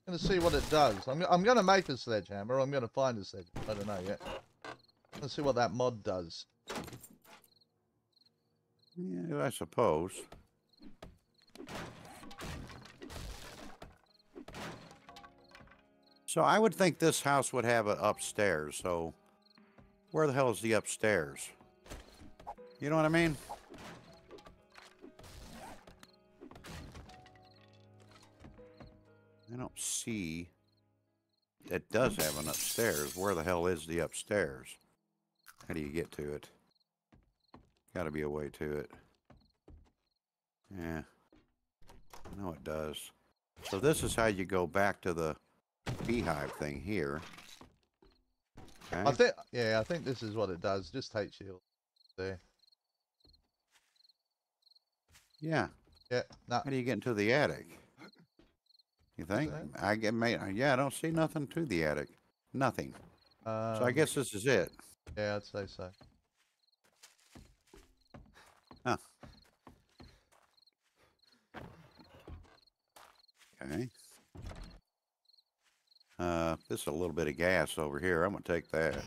I'm Gonna see what it does. I'm. I'm gonna make a sledgehammer. I'm gonna find a sledgehammer. I don't know yet. Let's see what that mod does. Yeah, I suppose. So I would think this house would have a upstairs. So where the hell is the upstairs? You know what I mean? I don't see. that does have an upstairs. Where the hell is the upstairs? How do you get to it? Got to be a way to it. Yeah. I know it does. So this is how you go back to the beehive thing here. I think. Yeah, I think this is what it does. Just take shield. There. Yeah. Yeah. Nah. How do you get into the attic? You think? I get made. Yeah, I don't see nothing to the attic. Nothing. Um, So I guess this is it. Yeah, I'd say so. Okay. Uh, this is a little bit of gas over here. I'm gonna take that.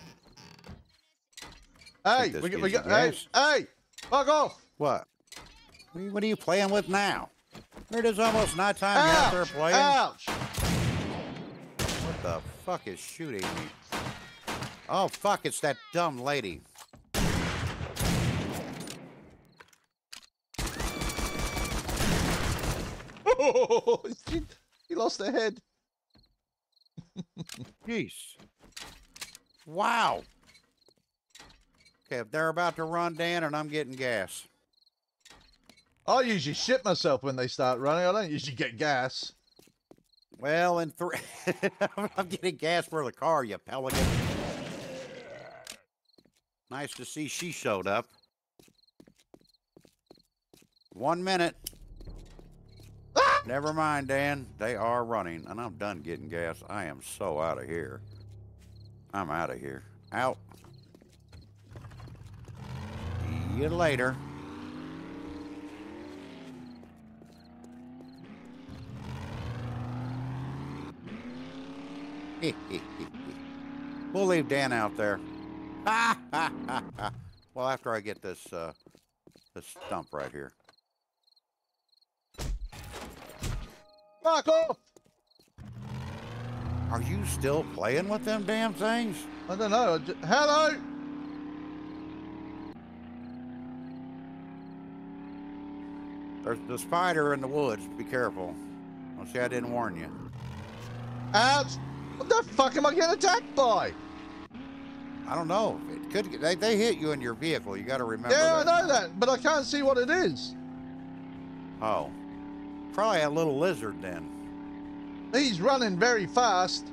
Hey, we, we got. Hey, hey, fuck off! What? What are you, what are you playing with now? It is almost nighttime. You're out there Ouch! playing. Ouch! What the fuck is shooting me? Oh fuck! It's that dumb lady. Oh, she, he lost a head. Jeez. Wow. Okay, if they're about to run, Dan, and I'm getting gas. I usually shit myself when they start running. I don't usually get gas. Well, in three, I'm getting gas for the car, you pelican. Nice to see she showed up. One minute. Never mind, Dan. They are running, and I'm done getting gas. I am so out of here. I'm out of here. Out. See you later. we'll leave Dan out there. well, after I get this uh, this stump right here. Fuck off! Are you still playing with them damn things? I don't know. Hello? There's the spider in the woods. Be careful. Well, see, I didn't warn you. Ouch! What the fuck am I getting attacked by? I don't know. It could. They, they hit you in your vehicle. You got to remember yeah, that. I know that, but I can't see what it is. Oh, probably a little lizard then. He's running very fast.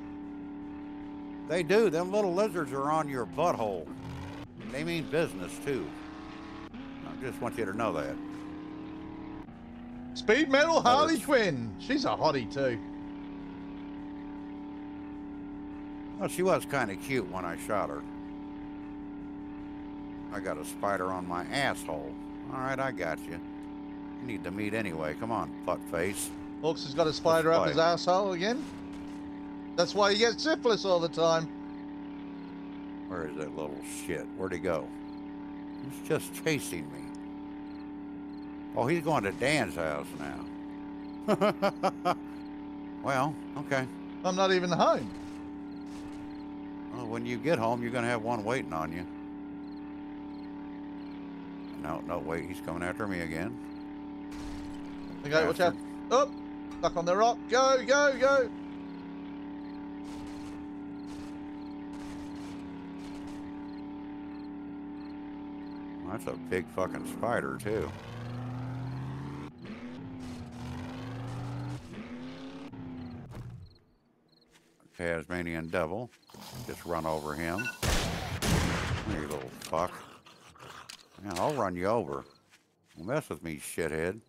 They do. Them little lizards are on your butthole. They mean business too. I just want you to know that. Speed metal Harley Quinn. She's a hottie too. Well, she was kind of cute when I shot her. I got a spider on my asshole. All right, I got you. You need to meet anyway. Come on, butt face. Hawks has got a spider up his asshole again. That's why he gets syphilis all the time. Where is that little shit? Where'd he go? He's just chasing me. Oh, he's going to Dan's house now. well, okay. I'm not even home. Well, when you get home, you're going to have one waiting on you. No, no, wait. He's coming after me again. Okay, watch out. Up. Stuck oh, on the rock. Go, go, go. That's a big fucking spider, too. Tasmanian devil. Just run over him. You little fuck. Yeah, I'll run you over. Don't mess with me, shithead.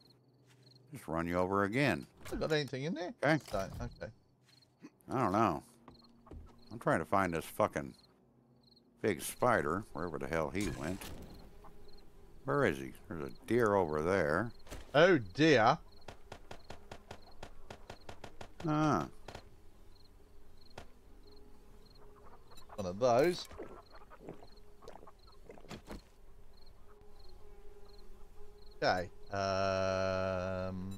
Just run you over again. I got anything in there? Okay. Okay. I don't know. I'm trying to find this fucking big spider, wherever the hell he went. Where is he? There's a deer over there. Oh dear. Ah, One of those. Okay. Um.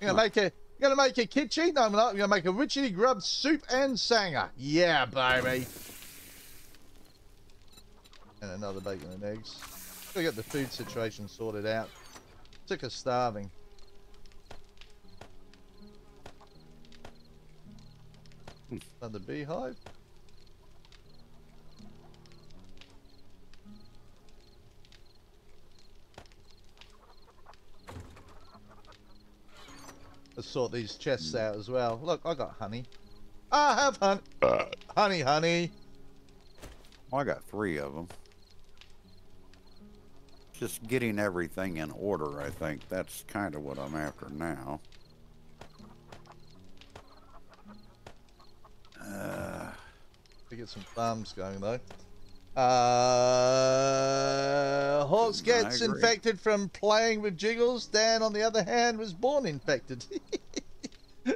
I'm gonna make a. I'm gonna make a kitchen. No, I'm not. I'm gonna make a witchetty grub soup and sanger. Yeah, baby. And another bacon and eggs. Get the food situation sorted out. Sick of starving. Another beehive. Let's sort these chests out as well. Look, I got honey. I have honey, honey. well, I got three of them. Just getting everything in order, I think. That's kind of what I'm after now. Uh, To get some farms going though. Uh, Hawks gets infected from playing with Jiggles. Dan, on the other hand, was born infected.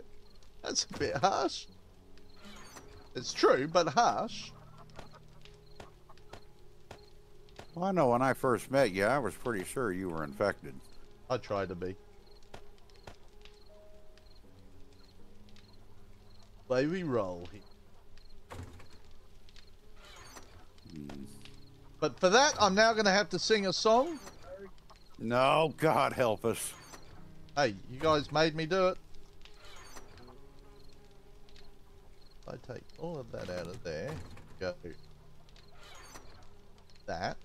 That's a bit harsh. It's true, but harsh. well, I know when I first met you, I was pretty sure you were infected. I tried to be. We roll here. But for that, I'm now going to have to sing a song. No, God help us. Hey, you guys made me do it. I take all of that out of there. Go. That.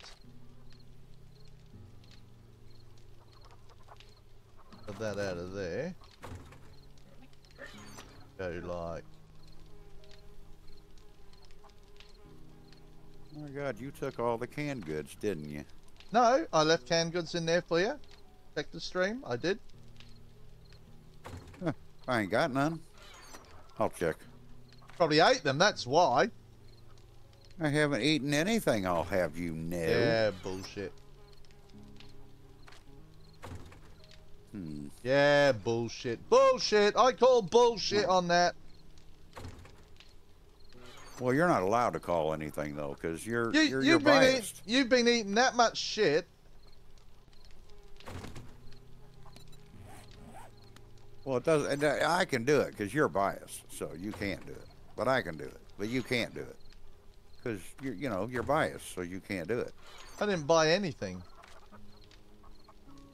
Put that out of there. Go like. Oh my God, you took all the canned goods, didn't you? No, I left canned goods in there for you. Check the stream. I did. I ain't got none. I'll check. Probably ate them. That's why. I haven't eaten anything, I'll have you know. Yeah, bullshit. Hmm. Yeah, bullshit. Bullshit. I call bullshit on that. Well, you're not allowed to call anything though, because you're You, you're, you're you've been eat, biased. you've been eating that much shit. Well, it doesn't. I uh, I can do it because you're biased, so you can't do it. But I can do it, but you can't do it because you you know you're biased, so you can't do it. I didn't buy anything.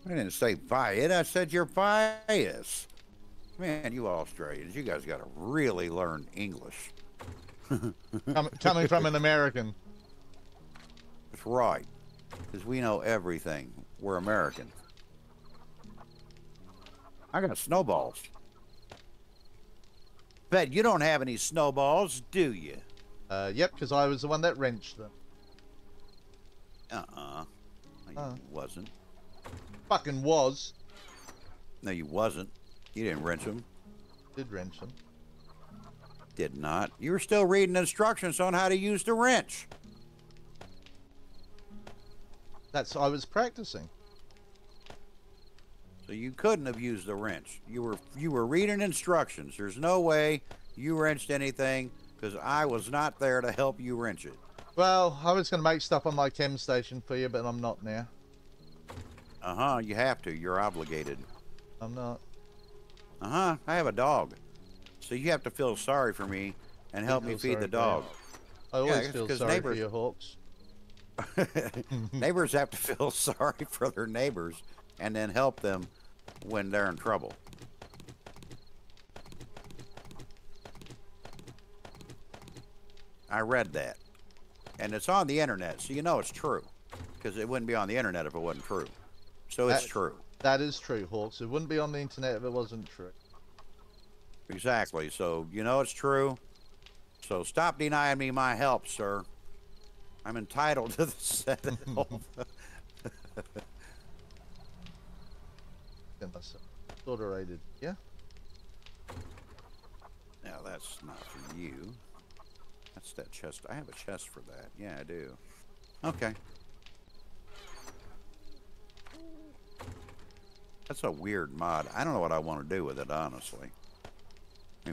I didn't say buy it. I said you're biased. Man, you Australians, you guys got to really learn English. Com- coming from an American. That's right, because we know everything. We're American. I got snowballs. Bet you don't have any snowballs, do you? Uh, yep, because I was the one that wrenched them. Uh-uh. No, Oh. wasn't. Fucking was. No, you wasn't. You didn't wrench them. Did wrench them. Did not. You were still reading instructions on how to use the wrench. That's I was practicing. So you couldn't have used the wrench. You were you were reading instructions. There's no way you wrenched anything because I was not there to help you wrench it. Well, I was going to make stuff on my chem station for you, but I'm not now. Uh huh. You have to. You're obligated. I'm not. Uh huh. I have a dog, so you have to feel sorry for me and help me feed the dog. I always it's feel sorry neighbors- for you, Hawks. neighbors have to feel sorry for their neighbors and then help them when they're in trouble. I read that. And it's on the internet, so you know it's true. because it wouldn't be on the internet if it wasn't true. So it's true. That is true, Hawks. It wouldn't be on the internet if it wasn't true. Exactly. So you know it's true. So stop denying me my help, sir. I'm entitled to the set help. Myself Autorated. Yeah. Now that's not for you. That's that chest. I have a chest for that. Yeah, I do. Okay. That's a weird mod. I don't know what I want to do with it, honestly.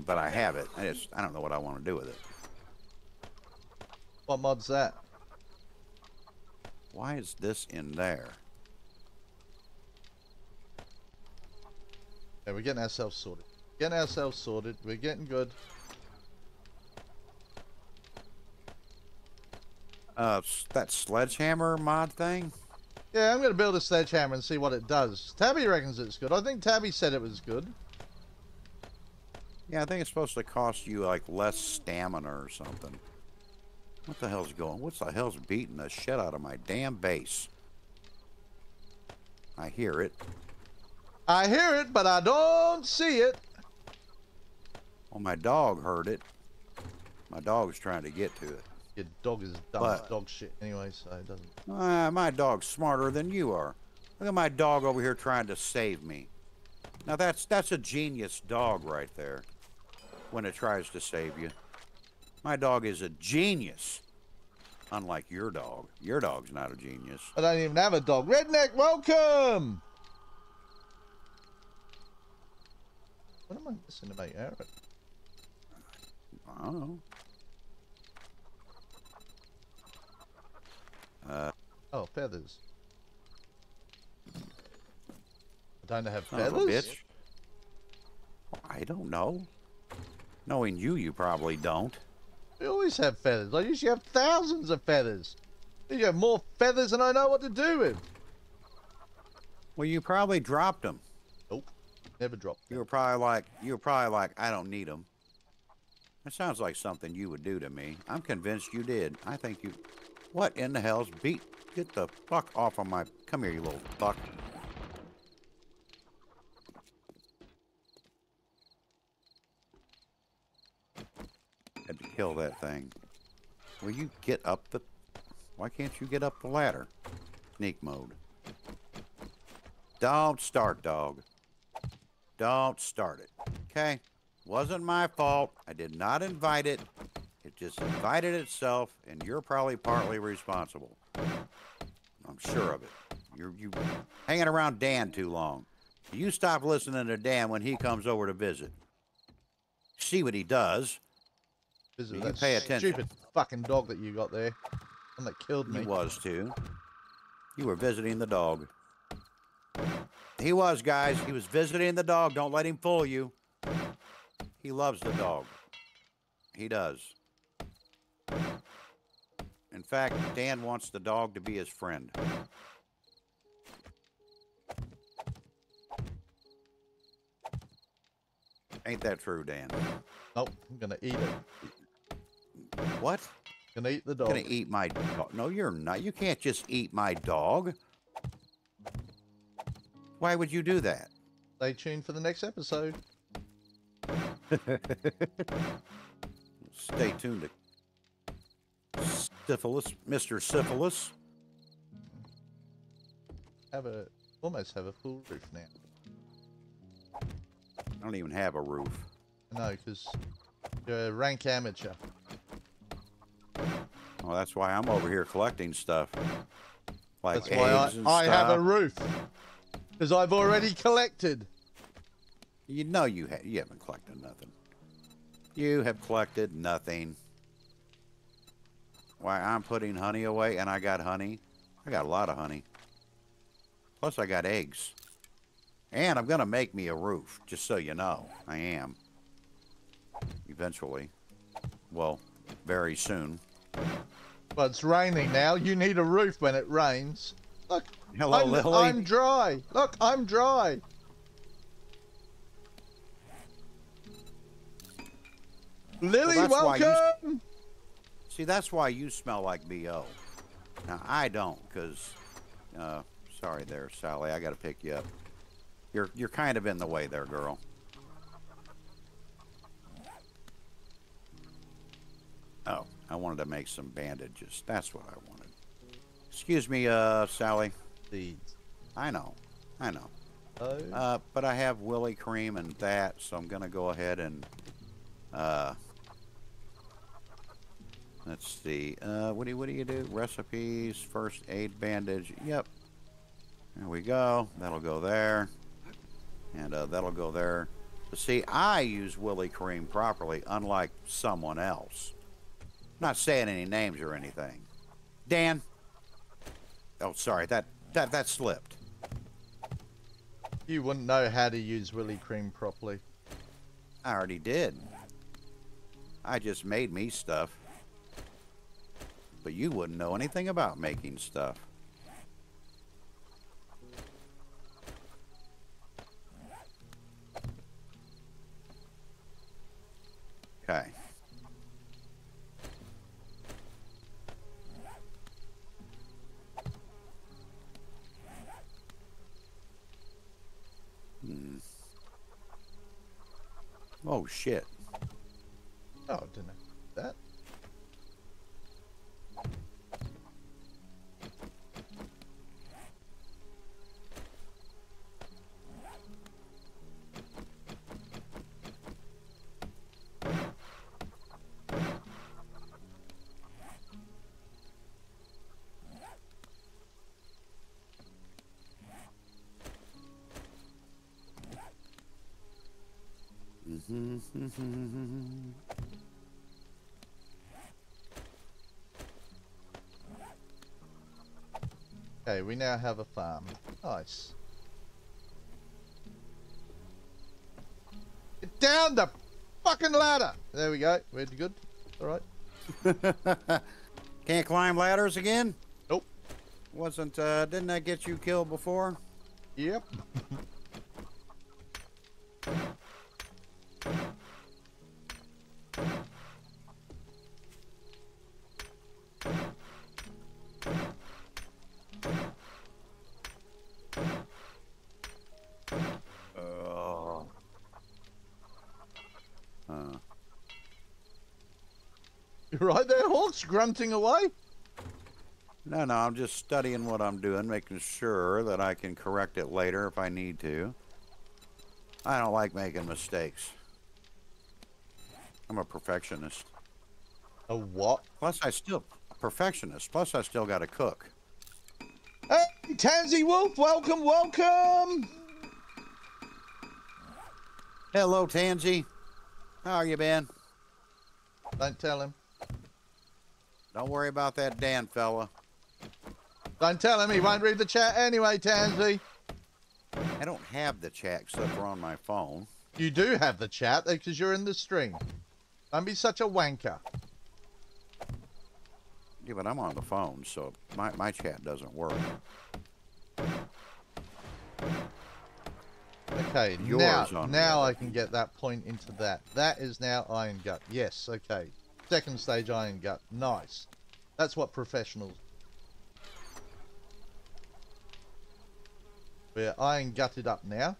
But I have it. I just I don't know what I want to do with it. What mod's that? Why is this in there? Yeah, we're getting ourselves sorted. Getting ourselves sorted. We're getting good. Uh, that sledgehammer mod thing. Yeah, I'm going to build a sledgehammer and see what it does. Tabby reckons it's good. I think Tabby said it was good. Yeah, I think it's supposed to cost you like less stamina or something. What the hell's going? What the hell's beating the shit out of my damn base? I hear it. I hear it, but I don't see it. Well, my dog heard it. My dog's trying to get to it. Your dog is dumb But- dog shit anyway, so it doesn't. Ah, my dog's smarter than you are. Look at my dog over here trying to save me. Now that's that's a genius dog right there. When it tries to save you. My dog is a genius. Unlike your dog. Your dog's not a genius. I don't even have a dog. Redneck, welcome! What am I missing about Aaron? I don't know. Uh, Oh, feathers. I don't have feathers? bitch. I don't know. Knowing you, you probably don't. We always have feathers. I usually have thousands of feathers. You have more feathers than I know what to do with. Well, you probably dropped them. Nope. Never dropped. You were probably like, you were probably like, I don't need them. That sounds like something you would do to me. I'm convinced you did. I think you. What in the hell's beat? Get the fuck off of my. Come here, you little fuck. Had to kill that thing. Will you get up the. Why can't you get up the ladder? Sneak mode. Don't start, dog. Don't start it. Okay? Wasn't my fault. I did not invite it. It just invited itself, and you're probably partly responsible. I'm sure of it. You're you hanging around Dan too long. You stop listening to Dan when he comes over to visit. See what he does. Visit You that pay attention. stupid fucking dog that you got there. One that killed me. He was too. You were visiting the dog. He was, guys. He was visiting the dog. Don't let him fool you. He loves the dog. He does. In fact, Dan wants the dog to be his friend. Ain't that true, Dan? Nope. I'm gonna eat it. What? Gonna eat the dog. gonna eat my dog? No, you're not. You can't just eat my dog. Why would you do that? Stay tuned for the next episode. Stay tuned to Syphilis, Mr. Syphilis. Have a almost have a full roof now. I don't even have a roof. No, because you're a rank amateur. Well, that's why I'm over here collecting stuff. Like That's why I, I have a roof. Because I've already collected. You know you ha- you haven't collected nothing. You have collected nothing. Why I'm putting honey away, and I got honey. I got a lot of honey. Plus, I got eggs. And I'm gonna make me a roof, just so you know. I am. Eventually. Well, very soon. But it's raining now. You need a roof when it rains. Look, Hello, I'm, Lily. I'm dry. Look, I'm dry. Lily, you- welcome. See, that's why you smell like bo. Now I don't, cause, uh, sorry there, Sally. I got to pick you up. You're you're kind of in the way there, girl. Oh, I wanted to make some bandages. That's what I wanted. Excuse me, uh, Sally. Deeds. I know, I know. Oh. Uh, but I have Willy cream and that, so I'm gonna go ahead and uh, let's see. Uh, what do you, what do you do? Recipes, first aid bandage. Yep. There we go. That'll go there, and uh, that'll go there. But see, I use Willy cream properly, unlike someone else. Not saying any names or anything. Dan. Oh, sorry. That that that slipped. You wouldn't know how to use Willy Cream properly. I already did. I just made me stuff. But you wouldn't know anything about making stuff. Okay. Oh shit. Oh, I didn't know Okay, we now have a farm. Nice. Get down the fucking ladder! There we go. We're good. Alright. Can't climb ladders again? Nope. Wasn't, uh, didn't that get you killed before? Yep. You right there, Hawks? Grunting away? no, no, I'm just studying what I'm doing, making sure that I can correct it later if I need to. I don't like making mistakes. I'm a perfectionist. A what? Plus, I still perfectionist. Plus, I still got to cook. Hey, Tansy Wolf, welcome, welcome! Hello, Tansy. How are you, Ben? Don't tell him. Don't worry about that Dan fella. Don't tell him, he won't read the chat anyway, Tansy. I don't have the chat except for on my phone. You do have the chat because you're in the stream. Don't be such a wanker. Yeah, but I'm on the phone, so my, my chat doesn't work. Okay, Yours now, now. I can get that point into that. That is now Iron Gut. Yes, okay. Second stage Iron Gut. Nice. That's what professionals. We're Iron Gutted up now.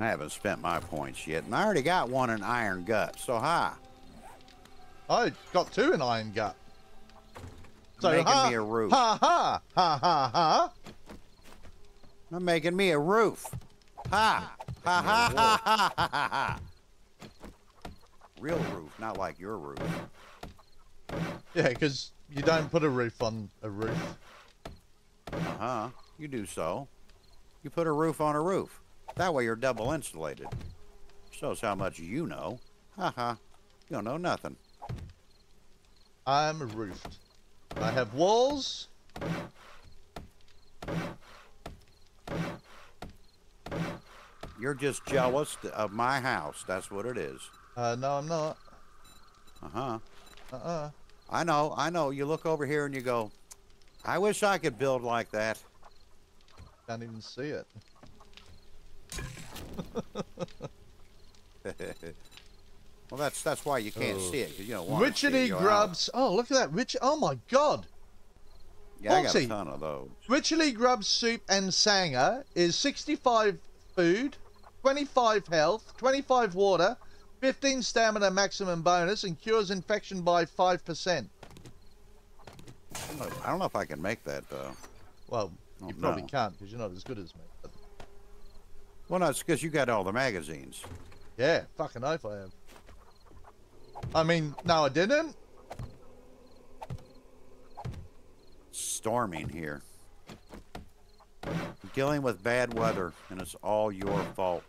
I haven't spent my points yet, and I already got one in Iron Gut, so hi. I got two in Iron Gut. So making ha, me a roof. Ha ha ha ha ha. I'm making me a roof. Ha! Ha ha ha ha ha ha ha! Real roof, not like your roof. Yeah, because you don't put a roof on a roof. Uh-huh. You do so. You put a roof on a roof. That way you're double insulated. Shows how much you know. Ha ha. You don't know nothing. I'm roofed. I have walls. You're just jealous of my house. That's what it is. Uh, no, I'm not. Uh-huh. Uh-uh. I know, I know. You look over here and you go, I wish I could build like that. Can't even see it. Well, that's that's why you can't see it you don't want Richard E. Grubbs. Oh, look at that. Rich. Oh my God. Yeah, I got a Foxy. ton of those. Richard E. Grubbs soup and sanger is 65 food, 25 health, 25 water, 15 stamina maximum bonus, and cures infection by 5%. I don't know if I can make that though. Well, Oh, you probably no. can't because you're not as good as me. But Well, no, it's because you got all the magazines. yeah, fucking oath I have. I mean, no, I didn't. storming here. Dealing with bad weather, and it's all your fault.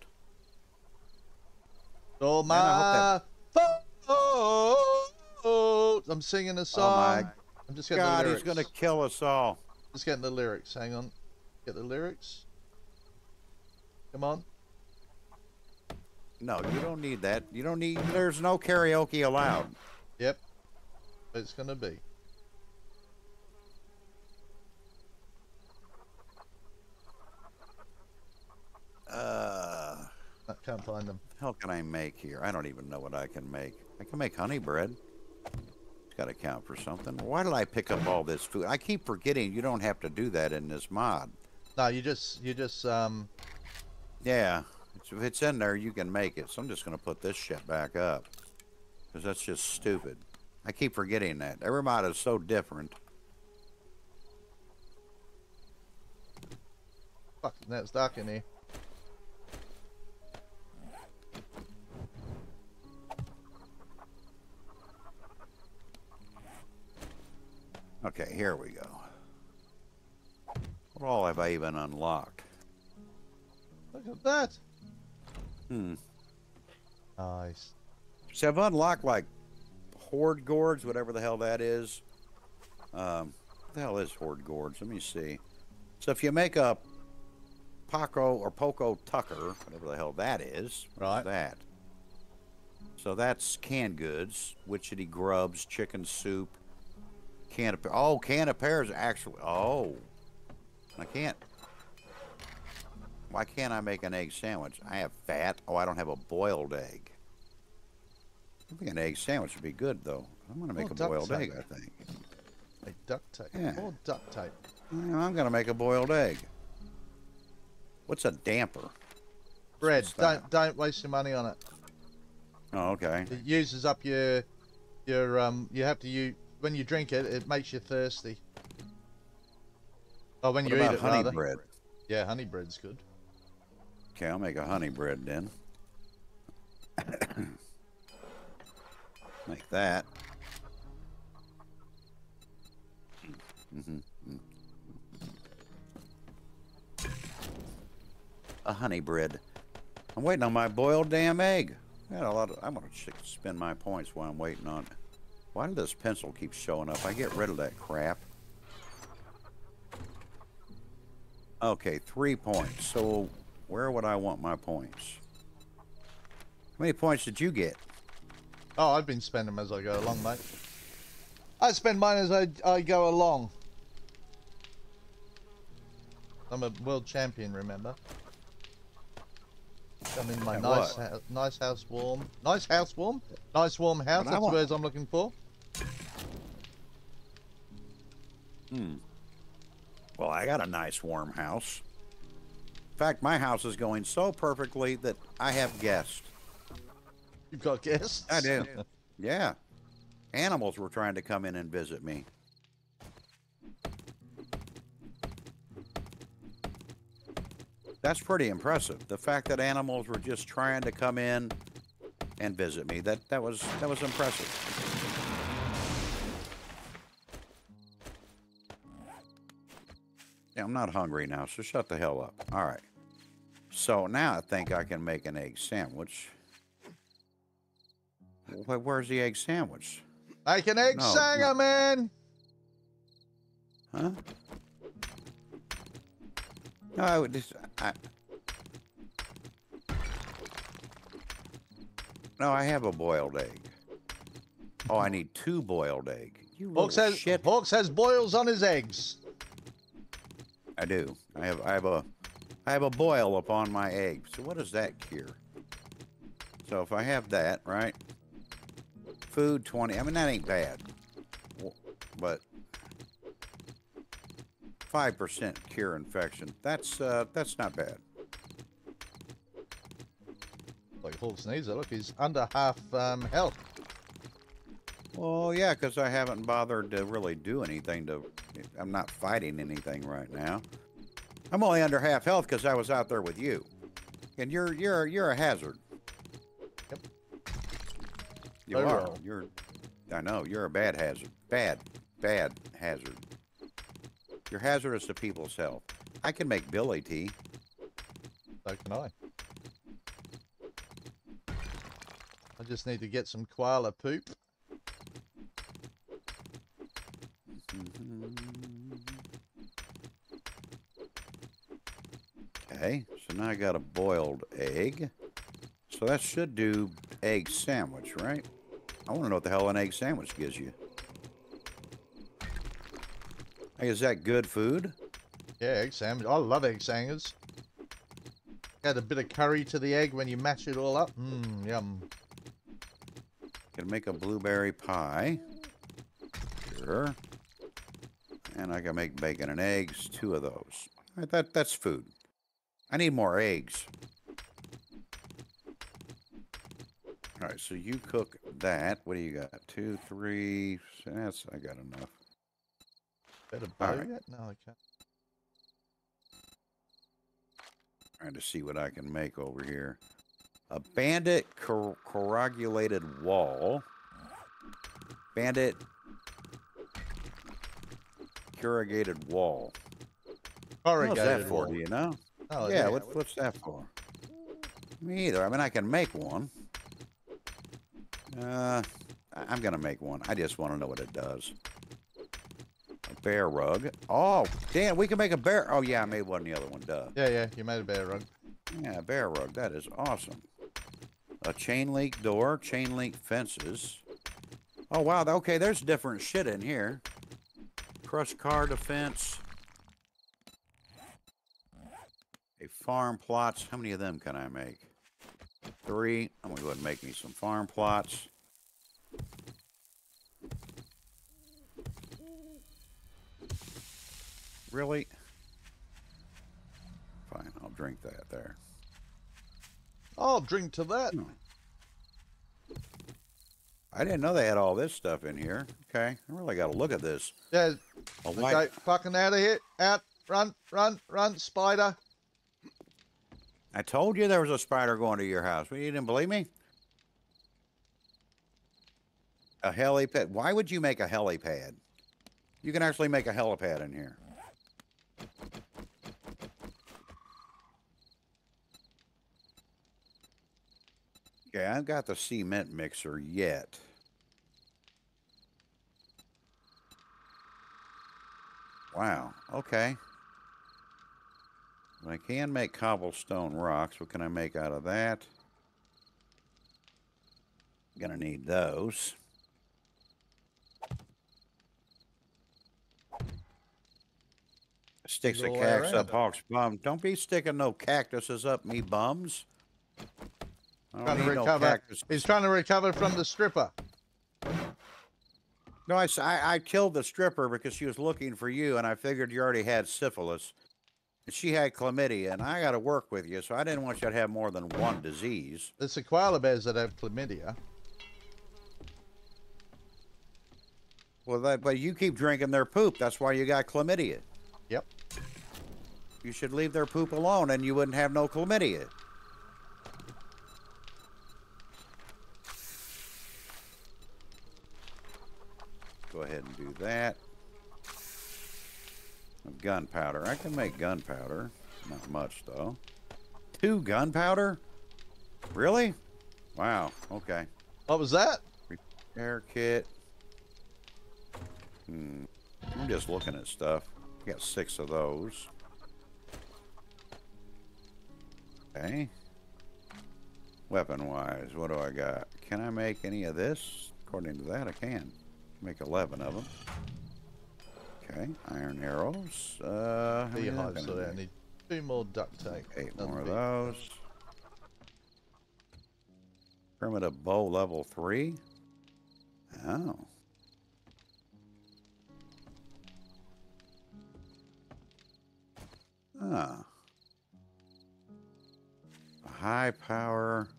Oh I my fault. I'm singing a Oh song. my I'm just getting God, the he's lyrics. gonna kill us all. Just getting the lyrics. Hang on. Get the lyrics. Come on. No, you don't need that. You don't need. There's no karaoke allowed. Yep. It's gonna be. Uh, I can't find them. Hell can I make here? I don't even know what I can make. I can make honey bread. It's got to count for something. Why did I pick up all this food? I keep forgetting you don't have to do that in this mod. No, you just you just um Yeah, it's, if it's in there, you can make it. So I'm just gonna put this shit back up because that's just stupid. I keep forgetting that. Every mod is so different. fuck it's dark in here. Okay, here we go. What all have I even unlocked? Look at that. Hmm. Nice. So I've unlocked like horde gourds, whatever the hell that is. Um, what the hell is horde gourds? Let me see. So if you make a Paco or Poco Tucker, whatever the hell that is, what's Right. that? So that's canned goods, witchetty grubs, chicken soup, can of oh can of pears actually. Oh, I can't. Why can't I make an egg sandwich? I have fat. Oh, I don't have a boiled egg. I think an egg sandwich would be good though. I'm gonna make Oh, a duck boiled egg. I think. A duct tape. Yeah. More duct tape. I'm gonna make a boiled egg. What's a damper? Bread. Don't don't waste your money on it. Oh, okay. It uses up your your um you have to use when you drink it it makes you thirsty. Oh when What you eat it honey rather. bread? Yeah, honey bread's good. Okay, I'll make a honey bread then. make that. A honey bread. I'm waiting on my boiled damn egg. I got a lot of. I'm gonna spend my points while I'm waiting on. Why did this pencil keep showing up? I get rid of that crap. Okay, three points. So where would I want my points? How many points did you get? Oh, I've been spending them as I go along, mate. I spend mine as I I go along. I'm a world champion, remember? I'm in my At nice, what? nice house warm, nice house warm, nice warm house. But That's the words I'm looking for. Hmm. Well, I got a nice warm house. In fact, my house is going so perfectly that I have guests. You've got guests. I do. Yeah. Animals were trying to come in and visit me. That's pretty impressive. The fact that animals were just trying to come in and visit me. That that was that was impressive. Yeah, I'm not hungry now, so shut the hell up. All right. So now I think I can make an egg sandwich. Wh- Where's the egg sandwich? Make an egg No, sanger, no. man. Huh? No, I would just. I, no, I have a boiled egg. Oh, I need two boiled egg. You Hawks has. Hawks has boils on his eggs. I do. I have. I have a. I have a boil upon my egg. So what does that cure? So if I have that, right? food 20. I mean, that ain't bad. But 5% cure infection. That's uh, that's not bad. Like Hulk sneezes. Look, he's under half um, health. Well, yeah, because I haven't bothered to really do anything to. I'm not fighting anything right now. I'm only under half health because I was out there with you, and you're you're you're a hazard. Yep. You oh, Very are. You're. I know you're a bad hazard. Bad, bad hazard. You're hazardous to people's health. I can make Billy tea. So can I. I just need to get some koala poop. Mm-hmm. Okay, so now I got a boiled egg. So that should do egg sandwich, right? I want to know what the hell an egg sandwich gives you. Hey, is that good food? Yeah, egg sandwich. I love egg sandwiches. Add a bit of curry to the egg when you mash it all up. Mmm, yum. Can make a blueberry pie. Sure. And I can make bacon and eggs, two of those. All right, that that's food. I need more eggs. All right, so you cook that. What do you got? Two, three. That's I got enough. Better bow right. yet? No, I can't. Trying to see what I can make over here. A bandit cor- corrugulated wall. Bandit corrugated wall. What's that Corrugated for? wall. Do you know? Oh, yeah, what, what's that for? Me either. I mean, I can make one. Uh, I'm gonna make one. I just want to know what it does. A bear rug. Oh, damn, we can make a bear. Oh yeah, I made one. The other one, duh. Yeah, yeah, you made a bear rug. Yeah, bear rug. That is awesome. A chain link door, chain link fences. Oh wow. Okay, there's different shit in here. Crushed car defense. A farm plots. How many of them can I make? Three. I'm gonna go ahead and make me some farm plots. Really? Fine, I'll drink that there. I'll drink to that. Hmm. I didn't know they had all this stuff in here. Okay, I really got to look at this. Yeah, A okay, fucking out of here. Out, run, run, run, spider. I told you there was a spider going to your house. Well, You didn't believe me? A helipad. Why would you make a helipad? You can actually make a helipad in here. Yeah, I've got the cement mixer yet. Wow. Okay. I can make cobblestone rocks. What can I make out of that? Gonna need those. Sticks of cactus up Hawk's bum. Don't be sticking no cactuses up me bums. I don't Trying to need no He's trying to recover from the stripper. No, I, I killed the stripper because she was looking for you, and I figured you already had syphilis. She had chlamydia, and I got to work with you, so I didn't want you to have more than one disease. It's the koala bears that have chlamydia. Well, that, but you keep drinking their poop. That's why you got chlamydia. Yep. You should leave their poop alone, and you wouldn't have no chlamydia. Go ahead and do that. Gunpowder. I can make gunpowder. Not much, though. Two gunpowder? Really? Wow. Okay. What was that? Air kit. Hmm. I'm just looking at stuff. I got six of those. Okay. Weapon wise, what do I got? Can I make any of this? According to that, I can. Make 11 of them. Okay. Iron arrows. Uh, how Beehive, so I need two more duct tape. Eight Another more of those. Primitive bow level three. Oh. Ah. High power.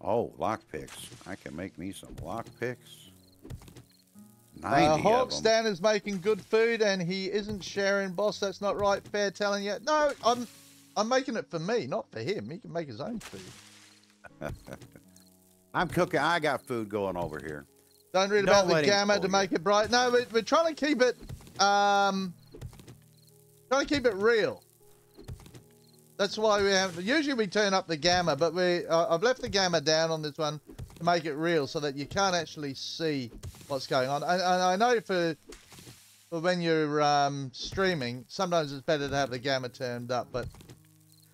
Oh, lockpicks. I can make me some lockpicks. 90 Uh, of Hawk 'em. Stan is making good food and he isn't sharing. Boss, that's not right. Fair telling you. No, I'm I'm making it for me, not for him. He can make his own food. I'm cooking. I got food going over here. Don't read Don't about the gamma to you. make it bright. No, we're, we're trying to keep it, um, trying to keep it real. That's why we have. Usually we turn up the gamma, but we uh, I've left the gamma down on this one to make it real, so that you can't actually see what's going on. And, and I know for for when you're um, streaming, sometimes it's better to have the gamma turned up, but.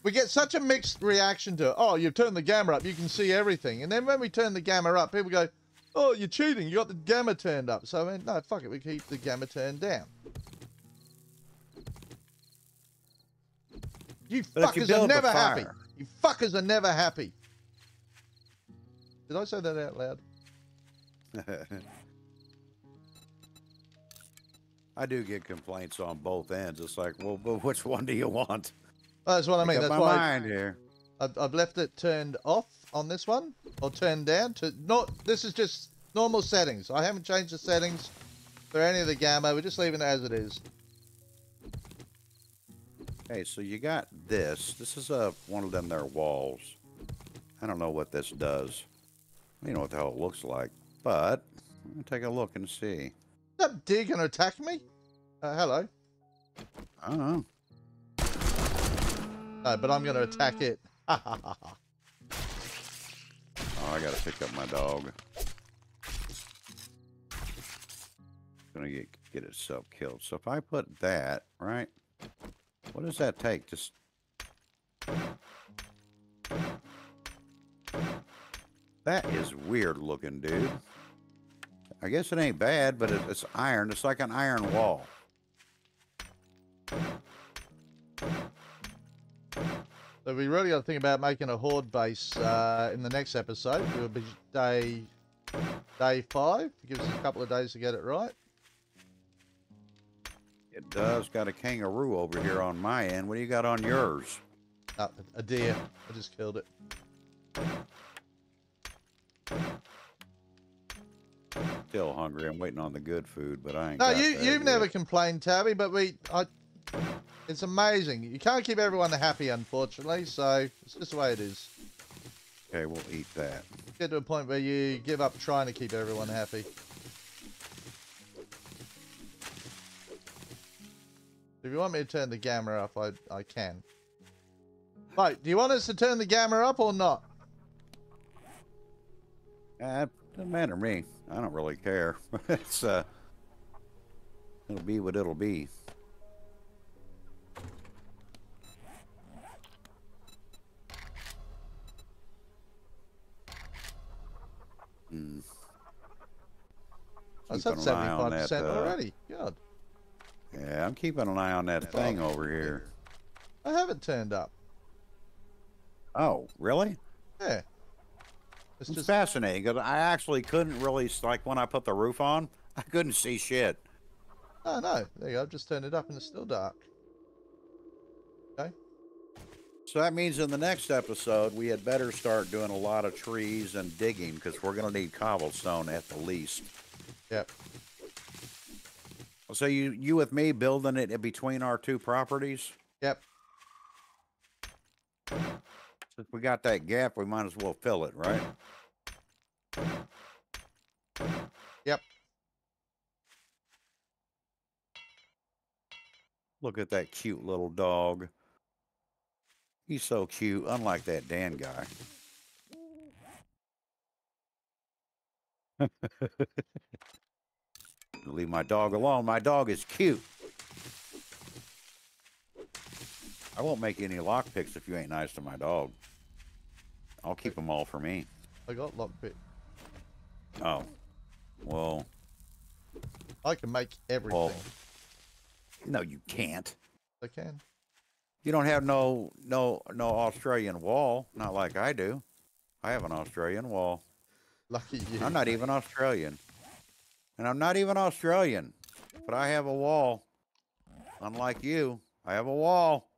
We get such a mixed reaction to. Oh, you've turned the gamma up, you can see everything. And then when we turn the gamma up, people go, Oh, you're cheating. You got the gamma turned up. So, I mean, no, fuck it. We keep the gamma turned down. You But if you fuckers are never happy. You fuckers are never happy. Did I say that out loud? I do get complaints on both ends. It's like, well, but which one do you want? Oh, that's what I mean. That's my why mind here. I've, I've left it turned off on this one, or turned down to not. This is just normal settings. I haven't changed the settings for any of the gamma. We're just leaving it as it is. Okay, so you got this. This is a one of them there walls. I don't know what this does. I don't know what the hell it looks like, but I'm gonna take a look and see. Is that deer to attack me? Uh, hello. I don't know. No, but I'm going to attack it. Ha ha ha ha. Oh, I gotta pick up my dog. Gonna get get itself killed. So if I put that right, what does that take? Just that is weird looking, dude. I guess it ain't bad, but it, it's iron. It's like an iron wall. So we really got to think about making a horde base uh, in the next episode. It will be day day five. It gives us a couple of days to get it right. It does got a kangaroo over here on my end. What do you got on yours? Uh, a deer. I just killed it. Still hungry. I'm waiting on the good food, but I ain't. No, got you you've yet. never complained, Tabby, but we I. It's amazing. You can't keep everyone happy, unfortunately. So it's just the way it is. Okay, we'll eat that. Get to a point where you give up trying to keep everyone happy. If you want me to turn the gamma up, I I can. Right, do you want us to turn the gamma up or not? Uh, doesn't matter to me. I don't really care. it's uh, it'll be what it'll be. Hmm. That's at an eye seventy-five that, percent uh, already. God, Yeah, I'm keeping an eye on that thing over here. I haven't turned up. Oh, really? Yeah. It's It's just fascinating because I actually couldn't really like when I put the roof on. I couldn't see shit. oh no, there you go. I've just turned it up and it's still dark. Okay. So that means in the next episode we had better start doing a lot of trees and digging because we're gonna need cobblestone at the least. Yep. So you you with me building it in between our two properties? Yep. Since we got that gap, we might as well fill it, right? Yep. Look at that cute little dog. He's so cute, unlike that Dan guy. Leave my dog alone. My dog is cute. I won't make any lockpicks if you ain't nice to my dog. I'll keep them all for me. I got lockpick. Oh, well, I can make everything. well. No, you can't. I can. You don't have no no no Australian wall, not like I do. I have an Australian wall. Lucky you. I'm not even Australian. And I'm not even Australian. But I have a wall. Unlike you, I have a wall.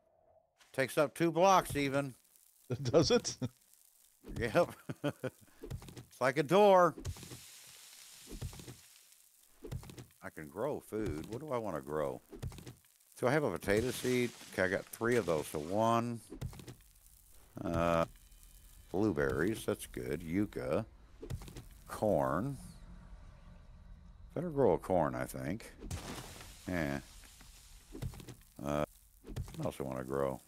Takes up two blocks even. Does it? Yep. it's like a door. I can grow food. What do I want to grow? Do I have a potato seed? Okay, I got three of those. So one. Uh, blueberries. That's good. Yucca. Corn. Better grow a corn, I think. Yeah. Uh, what else I want to grow?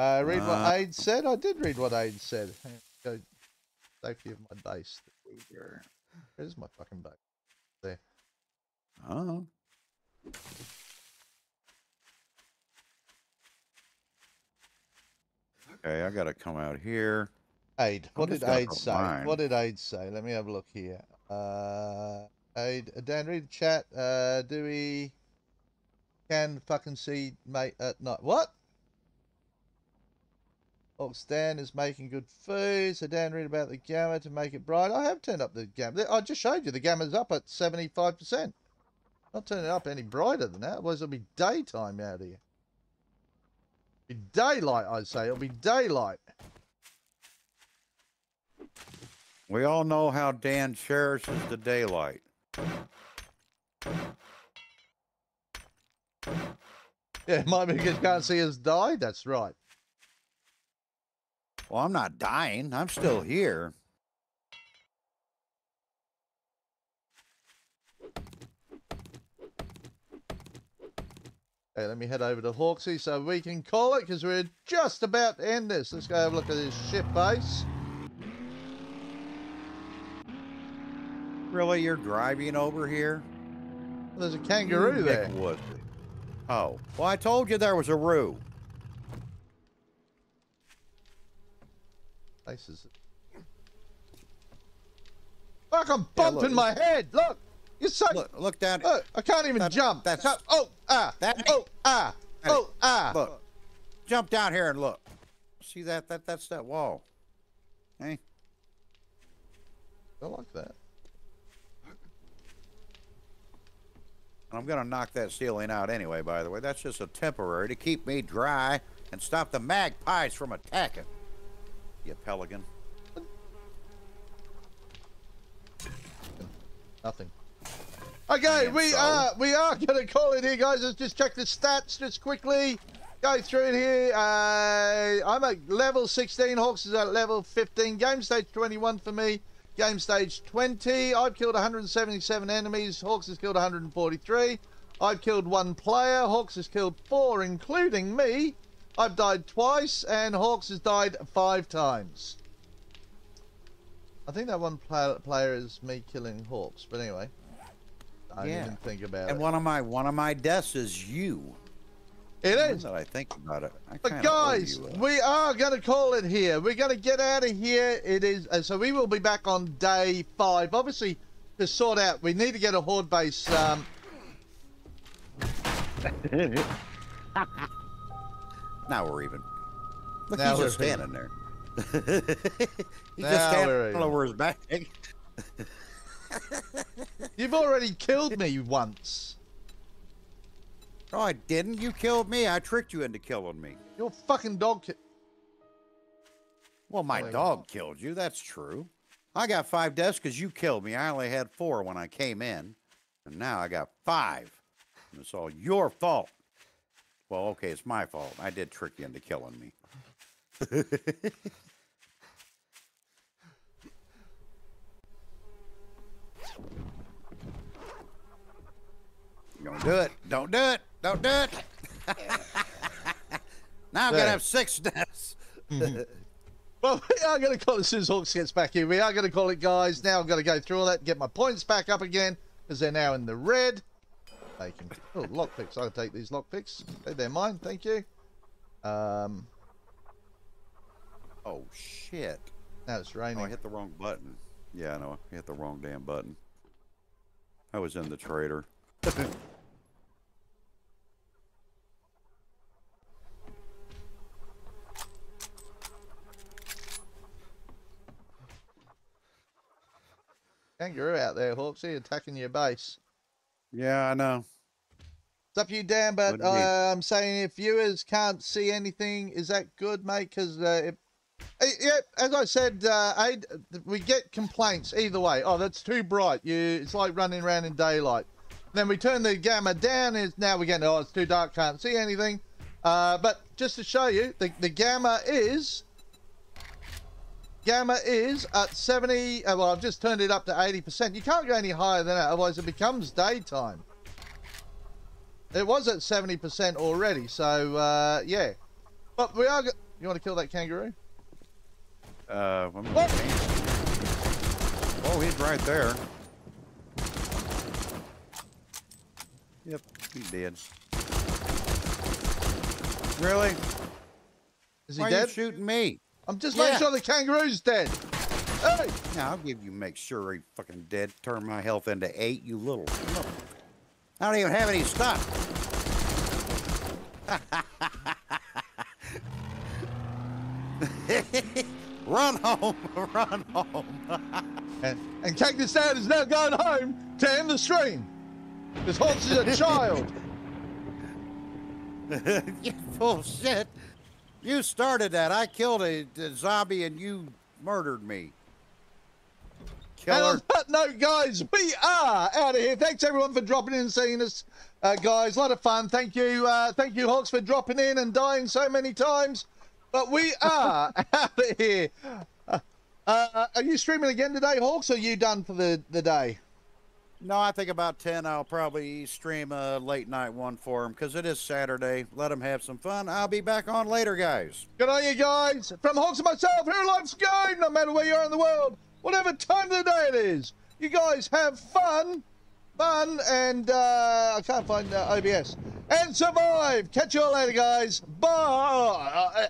Uh, read what Uh, Aid said. I did read what Aid said. Go safety of my base. Where's my fucking base? There. Oh. Okay, I gotta come out here. Aid. What did Aid say? mine. What did Aid say? Let me have a look here. Uh, Aid. uh, Dan, read the chat. Uh, do we can fucking see mate at night? What? Oh, Ox Dan is making good food. So Dan, read about the gamma to make it bright. I have turned up the gamma. I just showed you the gamma's up at seventy-five percent. Not turning it up any brighter than that. Otherwise, it'll be daytime out here. Be daylight, I'd say. It'll be daylight. We all know how Dan cherishes the daylight. Yeah, it might be because you can't see us die. That's right. Well, I'm not dying. I'm still here. Hey, let me head over to Hawksy so we can call it because we're just about to end this. Let's go have a look at this ship base. Really, you're driving over here? There's a kangaroo there. Oh, well, I told you there was a roo. Faces. Look, I'm Yeah, bumping look, my head. Look, you're so. Look, look down. Look, I can't even That- jump. that's- Can't- oh, ah, that- oh, ah, Hey, oh, ah. Look, jump down here and look. See that? That that's that wall. Hey, I like that. I'm gonna knock that ceiling out anyway. By the way, that's just a temporary to keep me dry and stop the magpies from attacking. You pelican. Nothing. Okay, And we so- are we are gonna call it here, guys. Let's just check the stats just quickly. Go through it here. Uh, I'm at level 16. Hawks is at level 15. Game stage 21 for me. Game stage 20. I've killed 177 enemies. Hawks has killed 143. I've killed one player. Hawks has killed four, including me. I've died twice, and Hawks has died five times. I think that one player, player is me killing Hawks, but anyway. I didn't Yeah. think about And it. one of my one of my deaths is you. It Now is. that I think about it, I But guys, uh, we are going to call it here. We're going to get out of here. It is uh, so we will be back on day five. Obviously, to sort out, we need to get a horde base. Um, now we're even. Look, Now he's just standing there. he's Now just standing even. over his back. you've already killed me once. No, I didn't. You killed me. I tricked you into killing me. Your fucking dog. Ki- Well, my Oh, dog killed you. That's true. I got five deaths because you killed me. I only had four when I came in, and now I got five. And it's all your fault. Well, okay, it's my fault. I did trick you into killing me. Don't do it. Don't do it. Don't do it. now I'm There. gonna have six deaths. Mm-hmm. Well, we are going to call it as soon as Hawks gets back here. We are going to call it, guys. Now I'm going to go through all that and get my points back up again because they're now in the red. Can. Oh, lockpicks. I'll take these lockpicks. They're mine. Thank you. Um, Oh shit. now it's Oh. I hit the wrong button. Yeah, I know. I hit the wrong damn button. I was in the trader. Kangaroo out there, Hawksy, attacking your base. Yeah, I know. It's up to you, Dan, but uh, I'm saying if viewers can't see anything, is that good, mate? Because, uh, if- Eh, yeah, as I said, uh, Aid, we get complaints either way. Oh, that's too bright. You, It's like running around in daylight. Then we turn the gamma down, and now we're getting, oh, it's too dark, can't see anything. Uh, but just to show you, the, the gamma is gamma is at 70 uh, well i've just turned it up to 80 percent you can't go any higher than that otherwise it becomes daytime it was at 70 percent already so uh yeah but we are you want to kill that kangaroo Uh? Oh, he's right there. Yep, he did. Really? is he Why are dead you shooting me? I'm just Yeah. making sure the kangaroo's dead hey Now I'll give you make sure he fucking dead. Turn my health into eight, you little. I don't even have any stuff. run home, run home. and, and Cactus Dan is now going home to end the stream this horse is a child you bullshit. You started that. I killed a, a zombie and you murdered me. And on that note, guys, we are out of here. Thanks everyone for dropping in and seeing us, uh, guys. A lot of fun. Thank you, uh, thank you, Hawks, for dropping in and dying so many times. But we are out of here. Uh, uh, are you streaming again today, Hawks? Or are you done for the, the day? No, I think about 10 I'll probably stream a late night one for him because it is Saturday. Let them have some fun. I'll be back on later, guys. Good on you guys. From Hawks and myself, here Life's Game, no matter where you are in the world, whatever time of the day it is. You guys have fun, fun, and uh, I can't find uh, OBS. And survive. Catch you all later, guys. Bye.